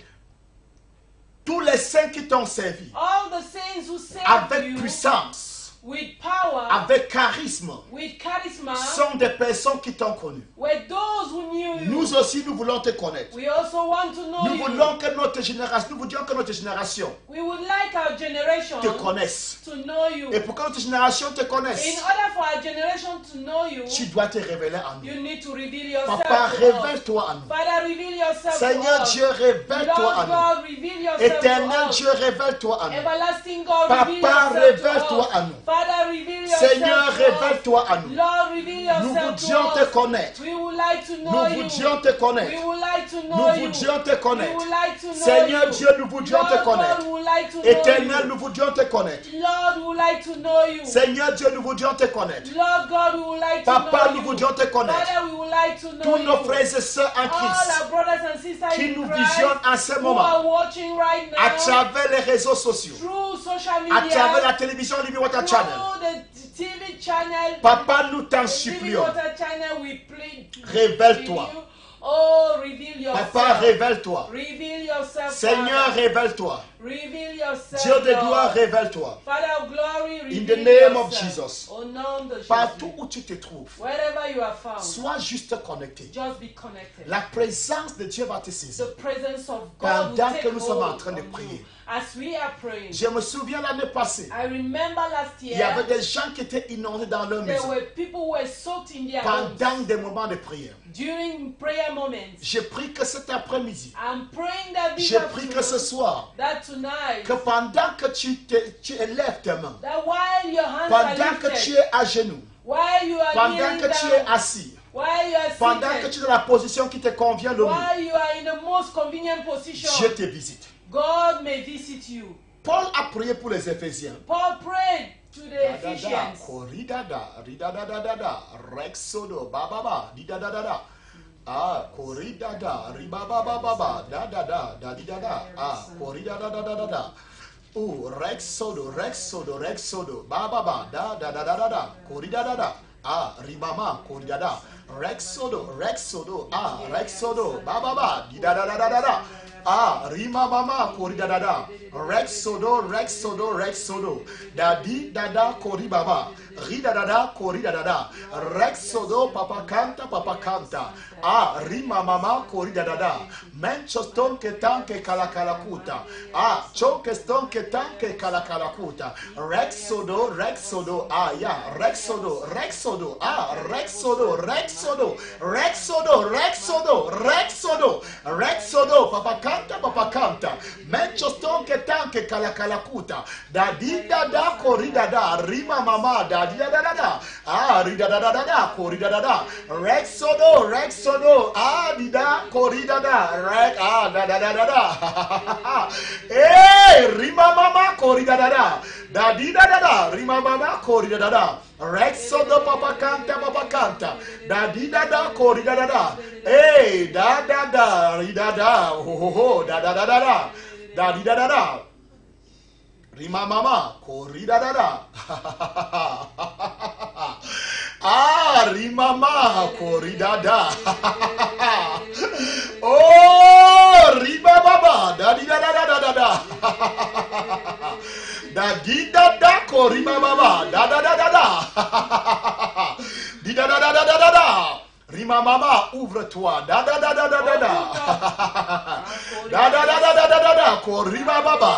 Tous les saints qui t'ont servi All the saints who saved avec puissance, with power, avec charisme, with charisma, sont des personnes qui t'ont connu. were those who knew you. Nous aussi, nous voulons te connaître. we also want to know Nous you. voulons que notre génération, nous voudrions que notre génération We would like our generation te connaisse. to know you. Et pour que notre génération te In connaisse, order for our generation to know you, tu dois te révéler à nous. you need to reveal yourself Papa, révèle-toi à nous. Father, reveal yourself Seigneur to us. Dieu, révèle-toi à nous. Éternel. Dieu, révèle-toi à nous. Everlasting God, Papa, révèle-toi to à us. nous. Seigneur, révèle-toi à nous. Nous voudrions te connaître. We would like to know Nous voudrions te We connaître. would like to know Nous voudrions te We connaître. would like to know Seigneur. Dieu, nous voudrions te connaître. Éternel, nous voudrions te connaître. Lord, we would like to know you. Seigneur Dieu, nous voudrions te connaître. Lord God, we would like to Papa, nous voudrions te connaître. Father, we would like to know Tous nos frères et sœurs en Christ qui nous visionnent en ce moment à travers les réseaux sociaux, à travers la télévision Living Water Channel. channel, Papa, nous t'en supplions. Révèle-toi. Oh, reveal yourself. Papa, révèle-toi. Seigneur, révèle-toi. Dieu de gloire, révèle-toi. Father of glory, reveal the name of. Jesus. Au nom de Jésus. Partout où tu te trouves, Wherever you are found, sois juste connecté. just be connected. La présence de Dieu va te saisir. the presence of God Pendant que nous sommes en train de prier. you. As we are praying, Je me souviens l'année passée, I remember last il y avait year des gens qui étaient inondés dans leur maison pendant des moments de prière. during prayer moments. Je prie que cet après-midi, I'm praying that this je prie que ce soir, that tonight, que pendant que tu, te- tu élèves tes mains, that while your hands are pendant que tu es à genoux, while you are pendant que tu es assis, while you are pendant que tu es dans la position qui te convient le mieux, while you are in the most convenient position, Dieu te visite. God may visit you. Paul a prié pour les Éphésiens. Paul prayed to the Ephesians. rexodo. Ah, corrida da, riba ba ba ba ba, da da da, da di da da. Ah, corrida da da da da da. Oh, rexodo, rexodo, rexodo, ba ba ba, da da da da da da, corrida da da. Ah, ribama, corrida da. Rexodo, rexodo, ah, rexodo, ba ba ba, di da da da da da da. Ah, rima mama kori da da da. Rexodo, rexodo, rexodo. Da di da da kori baba. Ri da da da kori da da da. Rexodo, papa canta, papa canta. Ah, rima mama kori da da da. Mencho ston ke tanke kala kala kuta. Ah, choke ston ke tanke kala kala kuta. Rexodo, rexodo, ah ya, rexodo, rexodo, ah, rexodo, rexodo, rexodo, rexodo, rexodo, rexodo, papa canta, papa canta. Mencho ston ke tanke kala kala kuta. Da di da da kori da da, rima mama da di da da da da. Ah, ri da da da da da, kori da da da. Rexodo, rexodo, ah di da kori da da. Rex, ah da da da da da. Hey, rima mama kori da di da da da, rima kori da da da. Rexodo papa canta, papa canta. Da di da da kori da da da. Hey, da da da, ri da da. Ho ho ho, da da da da da. Da di da da da. Rima mama, kori da da ah, rima mama, kori da oh, rima baba, da di da da da da da da. di da da, kori baba, da da da da da. di da. Rima mama, ouvre-toi. Da da da da da da da. Da da da da da da da da. Korima baba.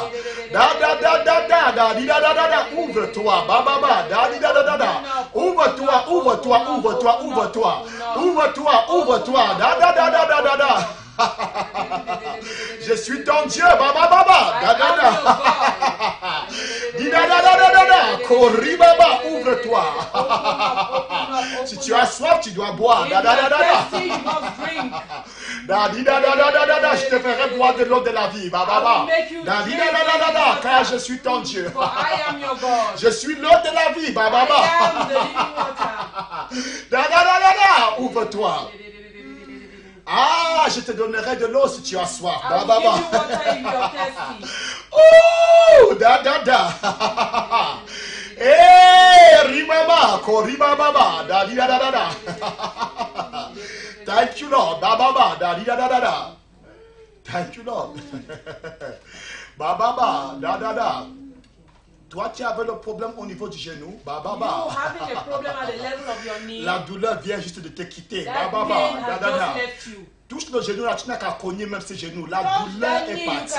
Da da da da da da. Di da da da da. Ouvre-toi. Ba ba. Da di da da da da. Ouvre-toi, ouvre-toi, ouvre-toi, ouvre-toi. Ouvre-toi, ouvre-toi. Da da da da da da da. Je suis ton Dieu. Ba ba ba ba. Da da da. Di da da da da da da. Korima ba. Ouvre-toi. Si tu as soif, tu dois boire. Da je te ferai boire de l'eau de la vie, ba ba ba. Da di da da da da da, car je suis ton Dieu. Je suis l'eau de la vie, ba ba I am ba. the living water. Da da da da da, ouvre-toi. Ah, je te donnerai de l'eau si tu as soif, ba ba ba. Oh, da da da. Eh, rimama, korima baba, da di da da da. *laughs* Thank you, Lord. Ba ba ba, da di da da da da. Thank you, Lord. *laughs* ba ba ba, da da da. Toi, tu avais le problème au niveau du genou. Ba ba You ba. having a problem at the level of your *laughs* knee. La douleur vient juste de te quitter. That ba pain ba, da has da just da. left you. Touche le genou là, tu n'as qu'à cogner même ce genou. La Touch douleur est partie.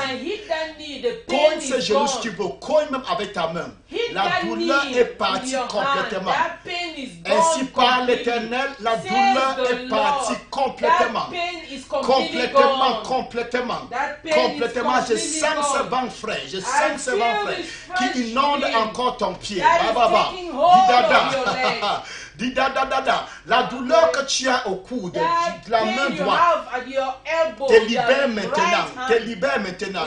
Cogne ce is genou si tu veux. Cogne même avec ta main. Hit La douleur est partie complètement. Ainsi par l'éternel, la douleur est partie complètement. Complètement, complètement. Complètement. Je sens ce vent frais. Je sens ce vent frais qui inonde encore ton pied. that is *laughs* Didada. of your leg. Didadadada. La douleur que tu as au coude, de la main droite, te libère maintenant. Te libère maintenant.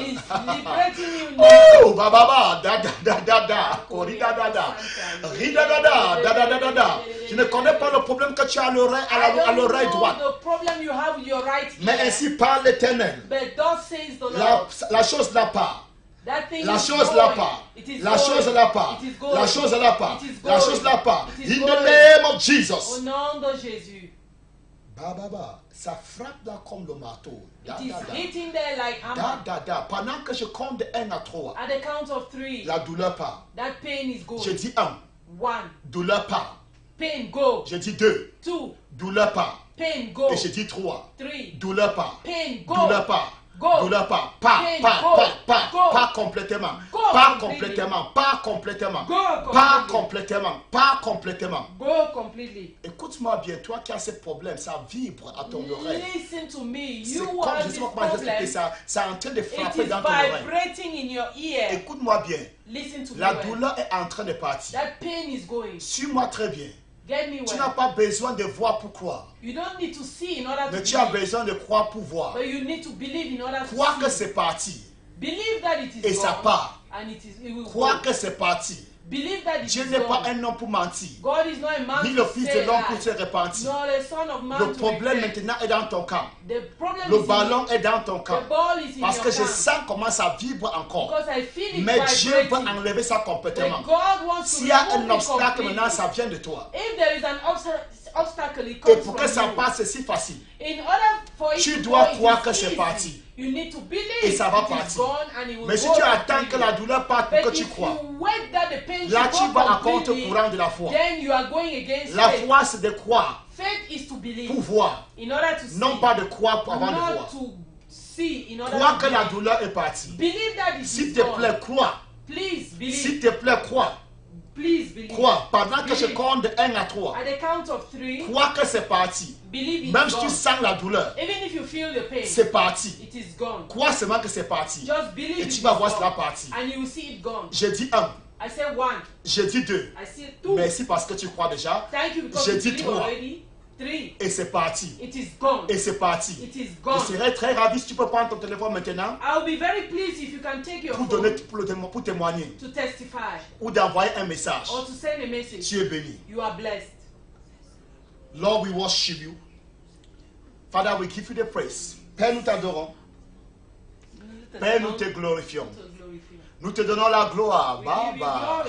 Oh, ba ba ba, da da da da da, kori da da da, ri da da da, da da da da da. Je ne connais pas le problème que tu as à l'oreille, à l'oreille droite. Mais ainsi parle l'Éternel. La, la chose là part. That thing La is chose going. là part. It is La chose là part. It is going. La chose là part. It is La chose là part. It is In the name of Au Jesus. nom de Jésus. Ça frappe là comme le marteau. Da It is da da. hitting there like Da hammer. da da. Pendant que je compte de 1 à 3, At the count of la douleur part. that pain is Je going. dis 1, One, douleur part. pain go. Je dis 2, Two, douleur part. pain go. Et je dis 3, Three, douleur part. pain go. Douleur pas. Go. Douleur pas. Pas, pas, pas, pas, pas complètement. Pas complètement. Pas complètement. Go Pas complètement. Pas complètement. Go completely. Écoute-moi bien, toi qui as ce problème, ça vibre à ton oreille. Listen to me. You comme, je sais pas comment ça, ça est en train de frapper is dans ton oreille. vibrating in your ear. Écoute-moi bien, Listen to la douleur est en train de partir. That pain is going. Suis-moi très bien. Tu n'as pas besoin de voir pour croire, You don't need to see in order mais to tu as believe. besoin de croire pour voir. But you need to believe in order to Crois que c'est parti Believe that it is et ça part. And it is it will Crois go. que c'est parti Believe that it Dieu n'est pas un homme pour mentir, God is not a man ni le fils de l'homme pour se repentir. Le problème maintenant est dans ton camp. Le ballon est dans ton camp. Parce que je sens comment ça vibre encore. Because I feel it Mais Dieu va enlever ça complètement. S'il y a un obstacle maintenant, ça vient de toi. If there is an obsta- obstacle, it Et pour que ça you. passe, si facile. Tu dois croire que c'est parti. You need to believe Et ça va partir. Mais si tu attends que la douleur parte pour que tu crois, là tu vas à contre courant de la foi. then you are going against La foi, c'est de croire Faith is to believe. pour voir, In order to see. non pas de croire pour avant de voir. to see. In order Crois to que la douleur est partie. Believe that it S'il is te plaît, crois. Please believe. S'il te plaît, crois. Please believe. Crois. Pendant que je Believe. compte de 1 à 3, At the count of three, crois que c'est parti. believe Même si gone. tu sens la douleur, Even if you feel the pain, c'est parti. it is gone. Crois seulement que c'est parti. Just believe Et tu vas voir cela partir. And you will see it gone. J'ai dit 1, I say one. j'ai dit 2. I say two. Merci parce que tu crois déjà. Thank you because believe trois. already. Three. Et c'est parti. It is gone. Et c'est parti. It is Je gone. serais très ravi si tu peux prendre ton téléphone maintenant I'll be very pleased if you can take your pour, donner, pour, témo- pour témoigner to testify ou d'envoyer un message. or to send a message. Tu es béni. You are blessed. Lord, we worship you. Father, we give you the praise. Père, nous t'adorons. Père, nous te glorifions. Nous te donnons la gloire. Baba.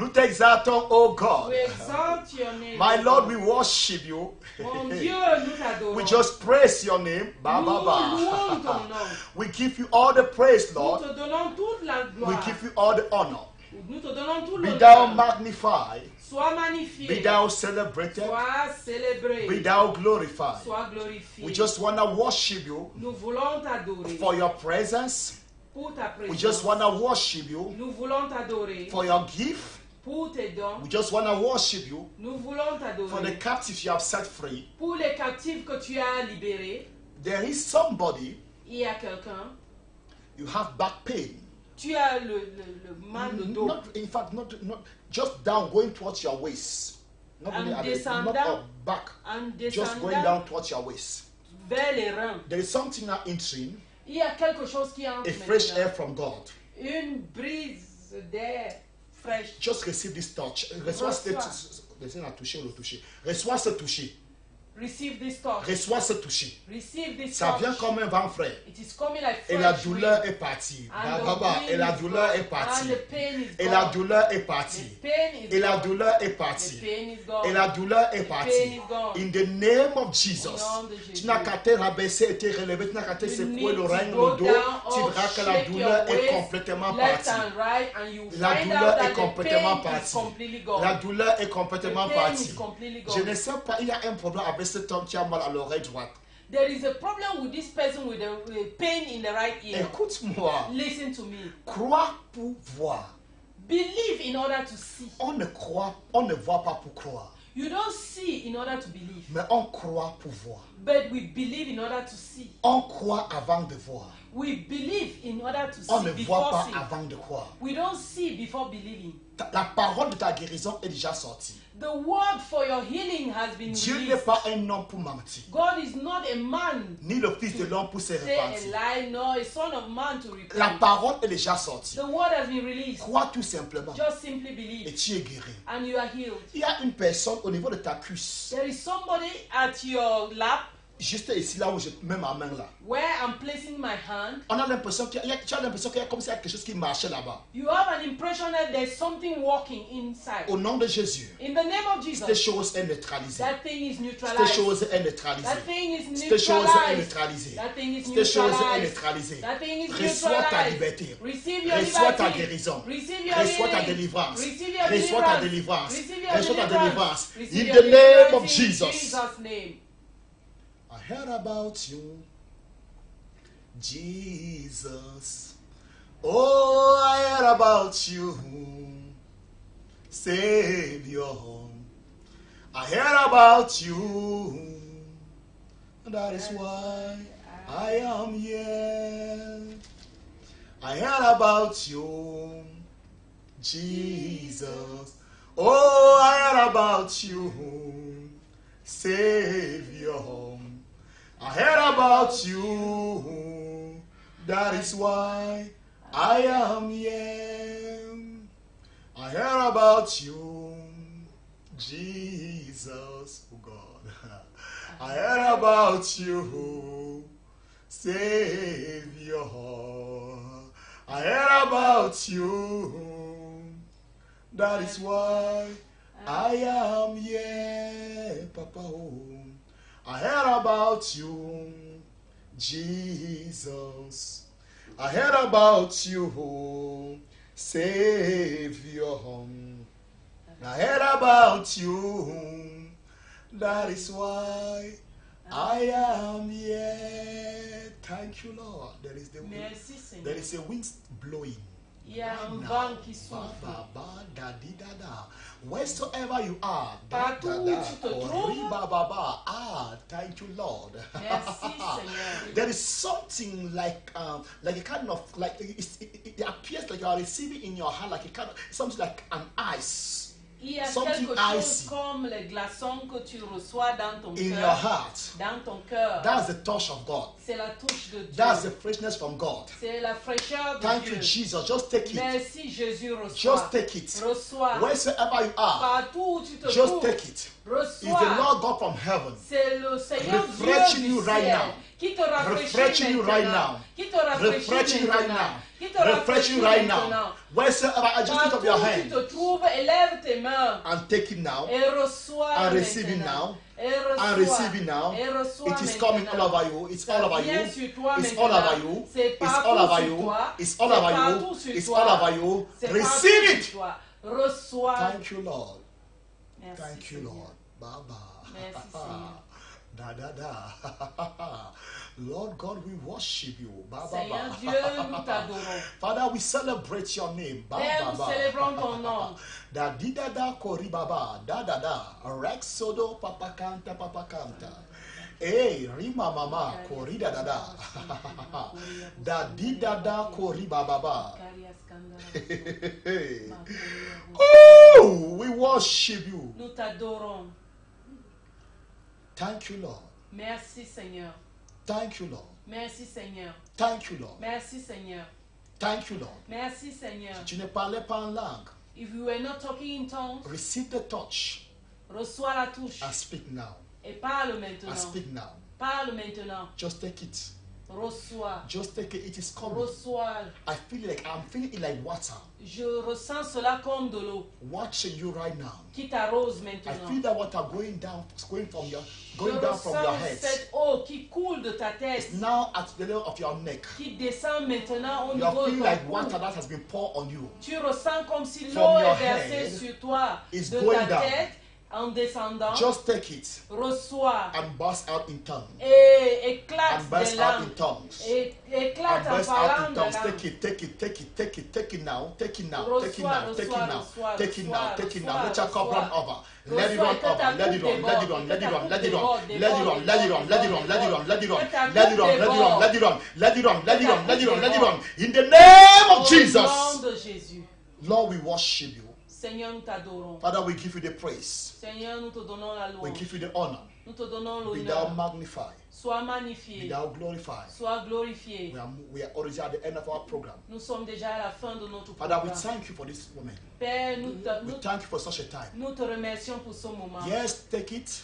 Give you Nous t'exaltons, oh God. We exalt your name. My O Lord, God. we worship you. Mon *laughs* Dieu, nous t'adorons. We just praise your name. Ba, Nous ba, ba. louons ton *laughs* nom. We give you all the praise, Nous Lord. te donnons toute la We gloire. give you all the honor. Nous te donnons tout Be le thou magnified. Sois magnifié. Be thou celebrated. Sois célébré. Be thou glorified. Sois glorifié. We just want to worship you Nous voulons t'adorer for your presence. pour ta présence. We just want to worship you Nous voulons t'adorer for your gift. Pour tes dons. We just want to worship you Nous voulons t'adorer. for the captives you have set free. pour les captifs que tu as libérés. There is somebody Il y a quelqu'un. you have back pain. Tu as le, le, le mal de dos. Not, in fact, not, not just down, going towards your waist. Not, And really descendant. not up, back. En Just going down towards your waist. vers les reins. There is something now entering, Il y a quelque chose qui entre a fresh air from God. Une brise d'air. Just receive this touch. Reçois ce Reçois. Laissez la toucher ou le toucher. Reçois ce toucher. Receive this touch. Reçois ce toucher. Receive this Ça touch. vient comme un vent frais. It is coming like Et la douleur wind. est partie. And Ba, the ba, ba. wind Et la douleur est partie. And the pain is Et la gone. douleur est The partie. pain is Et la gone. douleur est partie. Et la douleur est partie. In the name of Jesus. Tu n'as qu'à te rabaisser et te relever. Tu n'as qu'à te secouer le règne, le dos. Tu verras que la douleur est complètement partie. La douleur est complètement partie. La douleur est complètement partie. Je ne sais pas, il y a un problème avec cet homme qui a mal à l'oreille droite. There is a problem with this person with a, with pain in the right ear. Écoute-moi. Listen to me. Crois pour voir. Believe in order to see. On ne croit, on ne voit pas pour croire. You don't see in order to believe, Mais on croit pour voir. but we believe in order to see. On croit avant de voir. We believe in order to On see ne voit pas seeing. avant de croire. We don't see before believing. La parole de ta guérison est déjà sortie. The word for your healing has been Dieu n'est released. pas un homme pour mentir, God is not a man ni le fils de l'homme pour se a repentir. lie, nor a son of man to La parole est déjà sortie. The word has been released. Crois tout simplement Just simply et believe, tu es guéri. and you are healed. Il y a une personne au niveau de ta cuisse, There is somebody at your lap juste ici là où je mets ma main là. where I'm placing my hand. On a l'impression qu'il y a, tu as l'impression qu'il y a comme s'il y a quelque chose qui marchait là-bas. You have an impression that there's something walking inside. Au nom de Jésus, In the name of cette Jesus, chose est neutralisée. that thing is Cette neutralized. chose est neutralisée. That thing is Cette chose est neutralized. neutralisée. That thing is Cette chose est neutralized. neutralisée. That thing is Reçois ta neutralized. liberté. Receive your Reçois ta liberty. guérison. Receive your Reçois ta healing. délivrance. Receive your Reçois ta deliverance. délivrance. Receive your Reçois ta délivrance. deliverance. In the name of deliverance in Jesus. Jesus' name. I heard about you, Jesus. Oh, I heard about you, Savior. I heard about you. And that is why I am here. I heard about you, Jesus. Oh, I heard about you, Savior. I heard about you. That is why I am here. I heard about you, Jesus, oh God. *laughs* I heard about you, Savior. I heard about you. That is why I am here, Papa. Oh. I hear about you, Jesus. I heard about you, Savior. I heard about you. That is why I am here. Thank you, Lord. There is the wind. There is a wind blowing. Il y a un Right vent now. qui Ba, souffle. ba, ba, da, di, da, da. Wheresoever you are, da, Partout da, où da. tu te Oh, trouves. ri, ba, ba, ba. Ah, thank you, Lord. Merci *laughs* Seigneur. There is something like um, like a kind of like it's, it, it appears like you are receiving in your hand like a kind of something like an ice Il y a Something quelque chose icy. comme les glaçons que tu reçois dans ton in your cœur. heart. Dans ton cœur. That's the touch of God. C'est la touche de. That's the freshness from God. C'est la fraîcheur de Thank Dieu. you, Jesus. Just take it. Merci Jésus, reçois. Just take it. Reçois. Wherever you are, Partout où tu te just trouves. take it. It's the Reçois. Lord God from heaven. C'est le Seigneur Refreshing Dieu you du right ciel now. qui te rafraîchit Refreshing you right maintenant. now. Qui te rafraîchit Refreshing right maintenant. now. Qui te Refreshing rafraîchit right maintenant. now. Wheresoever, I just lift Partout up your où tu hand? te trouves, élève tes mains and take it now. et reçois And receive it maintenant. now. Et reçois. And receive it now. Et reçois It is coming all maintenant. over you. It's Ça all over vient you. sur toi It's all maintenant. over you. C'est It's partout all over sur you. toi. It's all C'est over partout you. sur It's toi. all over you. C'est Receive partout it. sur toi. Reçois. Thank you, Lord. Merci, Thank you, Seigneur. Lord. Baba. Merci, Seigneur. Da da da. Lord God, we worship you. Ba, ba, ba. Dieu. *laughs* Father, we celebrate your name. Ba, Père, ba, ba. célébrons ton nom. *laughs* Da di da da kori baba da da da Rex sodo papa canta papa canta. Hey, rima mama kori da da da. *laughs* Da di da da kori baba ba. Oh, we worship you. Nous t'adorons. Thank you, Lord. Merci Seigneur. Thank you, Lord. Merci Seigneur. Thank you, Lord. Merci Seigneur. Thank you, Lord. Merci Seigneur. Tu ne parlais pas en langue. If you were not talking in tongues, Receive the touch reçois la touche and speak now. et parle And speak now. Parle maintenant. Just take it. Reçois. Just take it. It is coming. Reçois. I feel like I'm feeling it like water. Je ressens cela comme de l'eau Watching you right now. qui t'arrose maintenant. I feel that water going down, going from your, Je going down from your head. cette eau qui coule de ta tête, Now at the level of your neck. qui descend maintenant au You niveau de ton like water that has been poured on you. Tu ressens comme si l'eau est versée sur toi is de going ta down. tête en descendant. Just take it Reçois and burst out in tongues. et éclate And burst out in tongues. Et éclate And burst out in tongues. Take it, take it, take it, take it, take it now. Take it now. Take it Reçois, now. Take it now. reçois, Take it now. Take it now. Let your cup run over. Let it run over. Let it run. Let it run. Let it run. Let it run. Let it run. Let it run. Let it run. Let it run. Let it run. Let it run. Let it run. Let it run. Let it run. Let it run. Let it run. Let it run. In the name of Jesus. Lord, we worship you. Seigneur, nous t'adorons. Father, we give you the praise. Seigneur, nous te donnons la We give you the honor. Nous te donnons Be thou l'honneur. magnified. Sois Be thou glorified. Sois glorifié. We are, we are already at the end of our program. Nous sommes déjà à la fin de notre Father, we thank you for this moment. Père, nous te, We nous, thank you for such a time. nous te remercions pour ce moment. Yes, take it.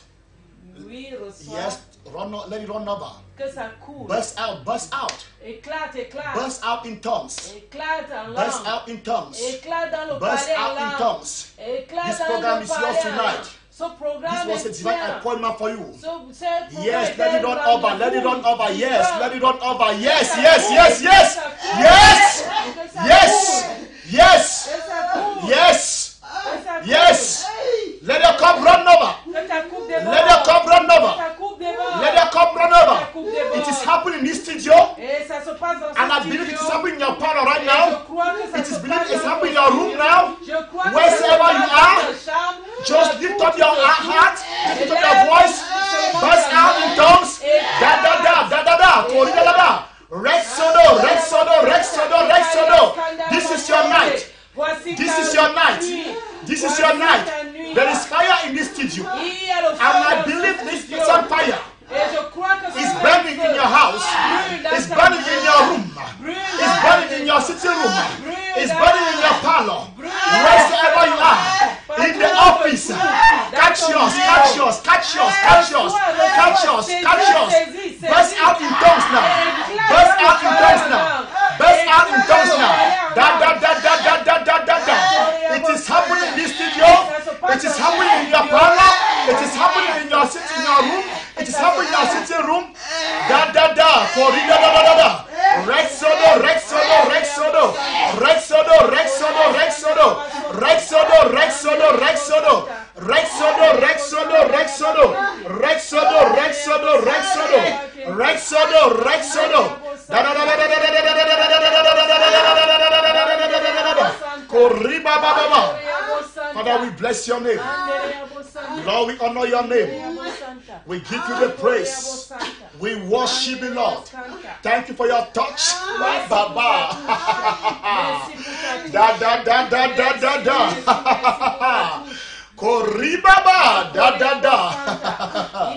Yes, run, let it run over. Que ça coule. Burst out, burst out. Éclate, éclate. Burst out in tongues. Éclate en Burst out in tongues. Éclate dans le Burst palais en out in tongues. Éclate This dans program le is yours tonight. langue. Ce This was a divine appointment for you. Ce Yes, let it run over. Let it run over. Yes, let it run over. Yes, yes, yes, yes. Yes. Yes. Yes. que ça coule, Yes. coule. Yes. Let your cup run over. Que ta coupe déborde. Let your cup run Que over. ta coupe déborde. Let your cup run Que ta over. coupe déborde. It is happening in this studio. Et ça se passe dans ce And I studio. believe it is happening in your parlor right Et now. je crois que ça It se is believed passe it's dans happening in ton your room studio. now. Je crois que Wheresoever ça se passe you dans are, ta chambre. Just La lift coupe up your te heart, touche. lift up Élève your voice, seulement burst ta out in main. tongues. Et Da da da da da da. Kori da da da. Rex sodo, Rex sodo, Rex sodo, Rex sodo. This is your night. Voici This ta is your night. nuit. This is Voici your ta night. There is fire in this studio. And I believe this same fire is burning in your house, is burning in your room, is burning in your sitting room, is burning in your parlor, wherever you are, in the office. Catch yours, catch yours, catch yours, catch yours, catch yours, catch yours. Burst out in tongues now. Burst out in tongues now. Burst out in tongues now. Da da da da da da da da. It is it is happening in your parlor. It is happening in your sitting your room. It is happening in your sitting room. Da da da. For da da da da da. Rexodo, Rexodo, Rexodo, Rexodo, Rexodo, Rexodo, Rexodo, Rexodo, Rexodo, Rexodo, Rexodo, Rexodo, Rexodo, Rexodo, Rexodo, Rexodo, Rexodo, da da da da da da da da da da da da da Koriba baba baba. Father, we bless your name. Lord, we honor your name. We give you the praise. We worship you, Lord. Thank you for your touch. Baba. *laughs* Da da da da da da da. *laughs* Koribaba da da da. *laughs*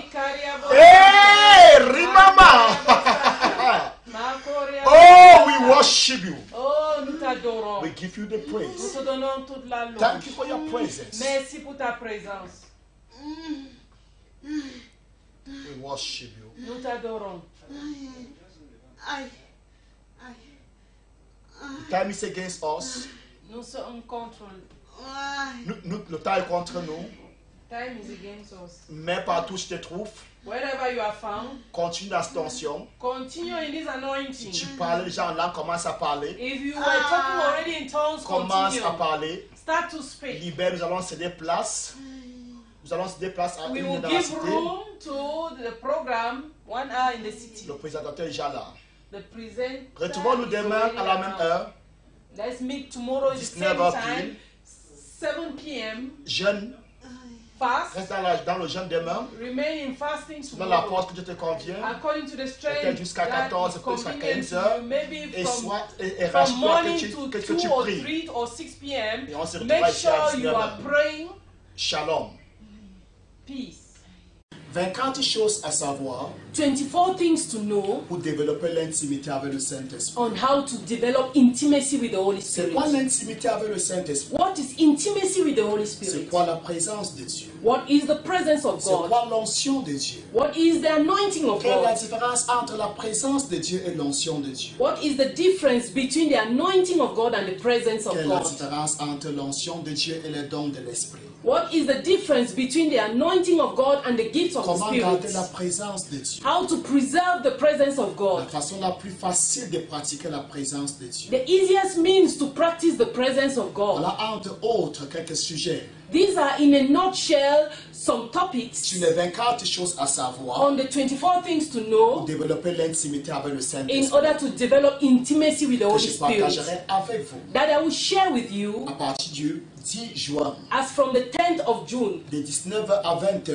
Hey, Rimama. Oh, we worship you. Oh, nous t'adorons. We give you the Nous praise. te donnons toute la louange. Thank you for your presence. Merci pour ta présence. We worship you. Nous t'adorons. Aïe. Time is against us. Nous sommes contre. Aïe. Nous, nous- le temps est contre nous. Time is against us. Mais partout où tu te trouves, Wherever you are found, continue dans cette tension. continue in this Tu anointing. parles, les gens là commencent à parler. If you were talking already in tongues, Commence continue. à parler. Start to speak. Libère, nous allons céder place. Nous allons céder place à We une will dans la give cité. room to the program one hour in the city. Le présentateur est déjà là. The present. Retrouvons-nous demain à la même heure. Let's meet tomorrow at the 19 same time, 7 p.m. Jeûne. Fast. Reste dans, la- dans le jeûne demain. Remain in fasting Dans la porte que Dieu te convient. According to the strength Peut-être jusqu'à that 14, is peut-être jusqu'à convenient 15 to heures. Maybe Et, from, soit, et, et from rassure-toi que morning tu, to que, que 2 tu or pries. 3 or 6 p.m. Et on se Make sure you are 19 praying. Shalom. Peace. 24 choses à savoir 24 things to know pour développer l'intimité avec le Saint-Esprit. on how to develop intimacy with the Holy C'est Spirit. quoi l'intimité avec le Saint-Esprit? What is intimacy with the Holy C'est Spirit? quoi la présence de Dieu What is the presence of C'est God? quoi l'onction de Dieu What is the anointing of Quelle est la God? différence entre la présence de Dieu et l'onction de Dieu What is the difference between the anointing of God and the presence of Quelle est la God? différence entre l'onction de Dieu et les dons de l'Esprit? What is the difference between the anointing of God and the gifts of the Comment garder Spirit? la présence de Dieu How to preserve the presence of La God? façon la plus facile de pratiquer la présence de Dieu. The easiest means to practice the presence of God. Voilà entre autres quelques sujets These are, in a nutshell, some sur topics les 24 choses à savoir on the 24 things to pour know développer l'intimité avec le in Saint-Esprit order to develop intimacy with the que Holy je Spirit partagerai avec vous that I will share with you à partir du 10 juin. As from the 10th of June de 19h à 20h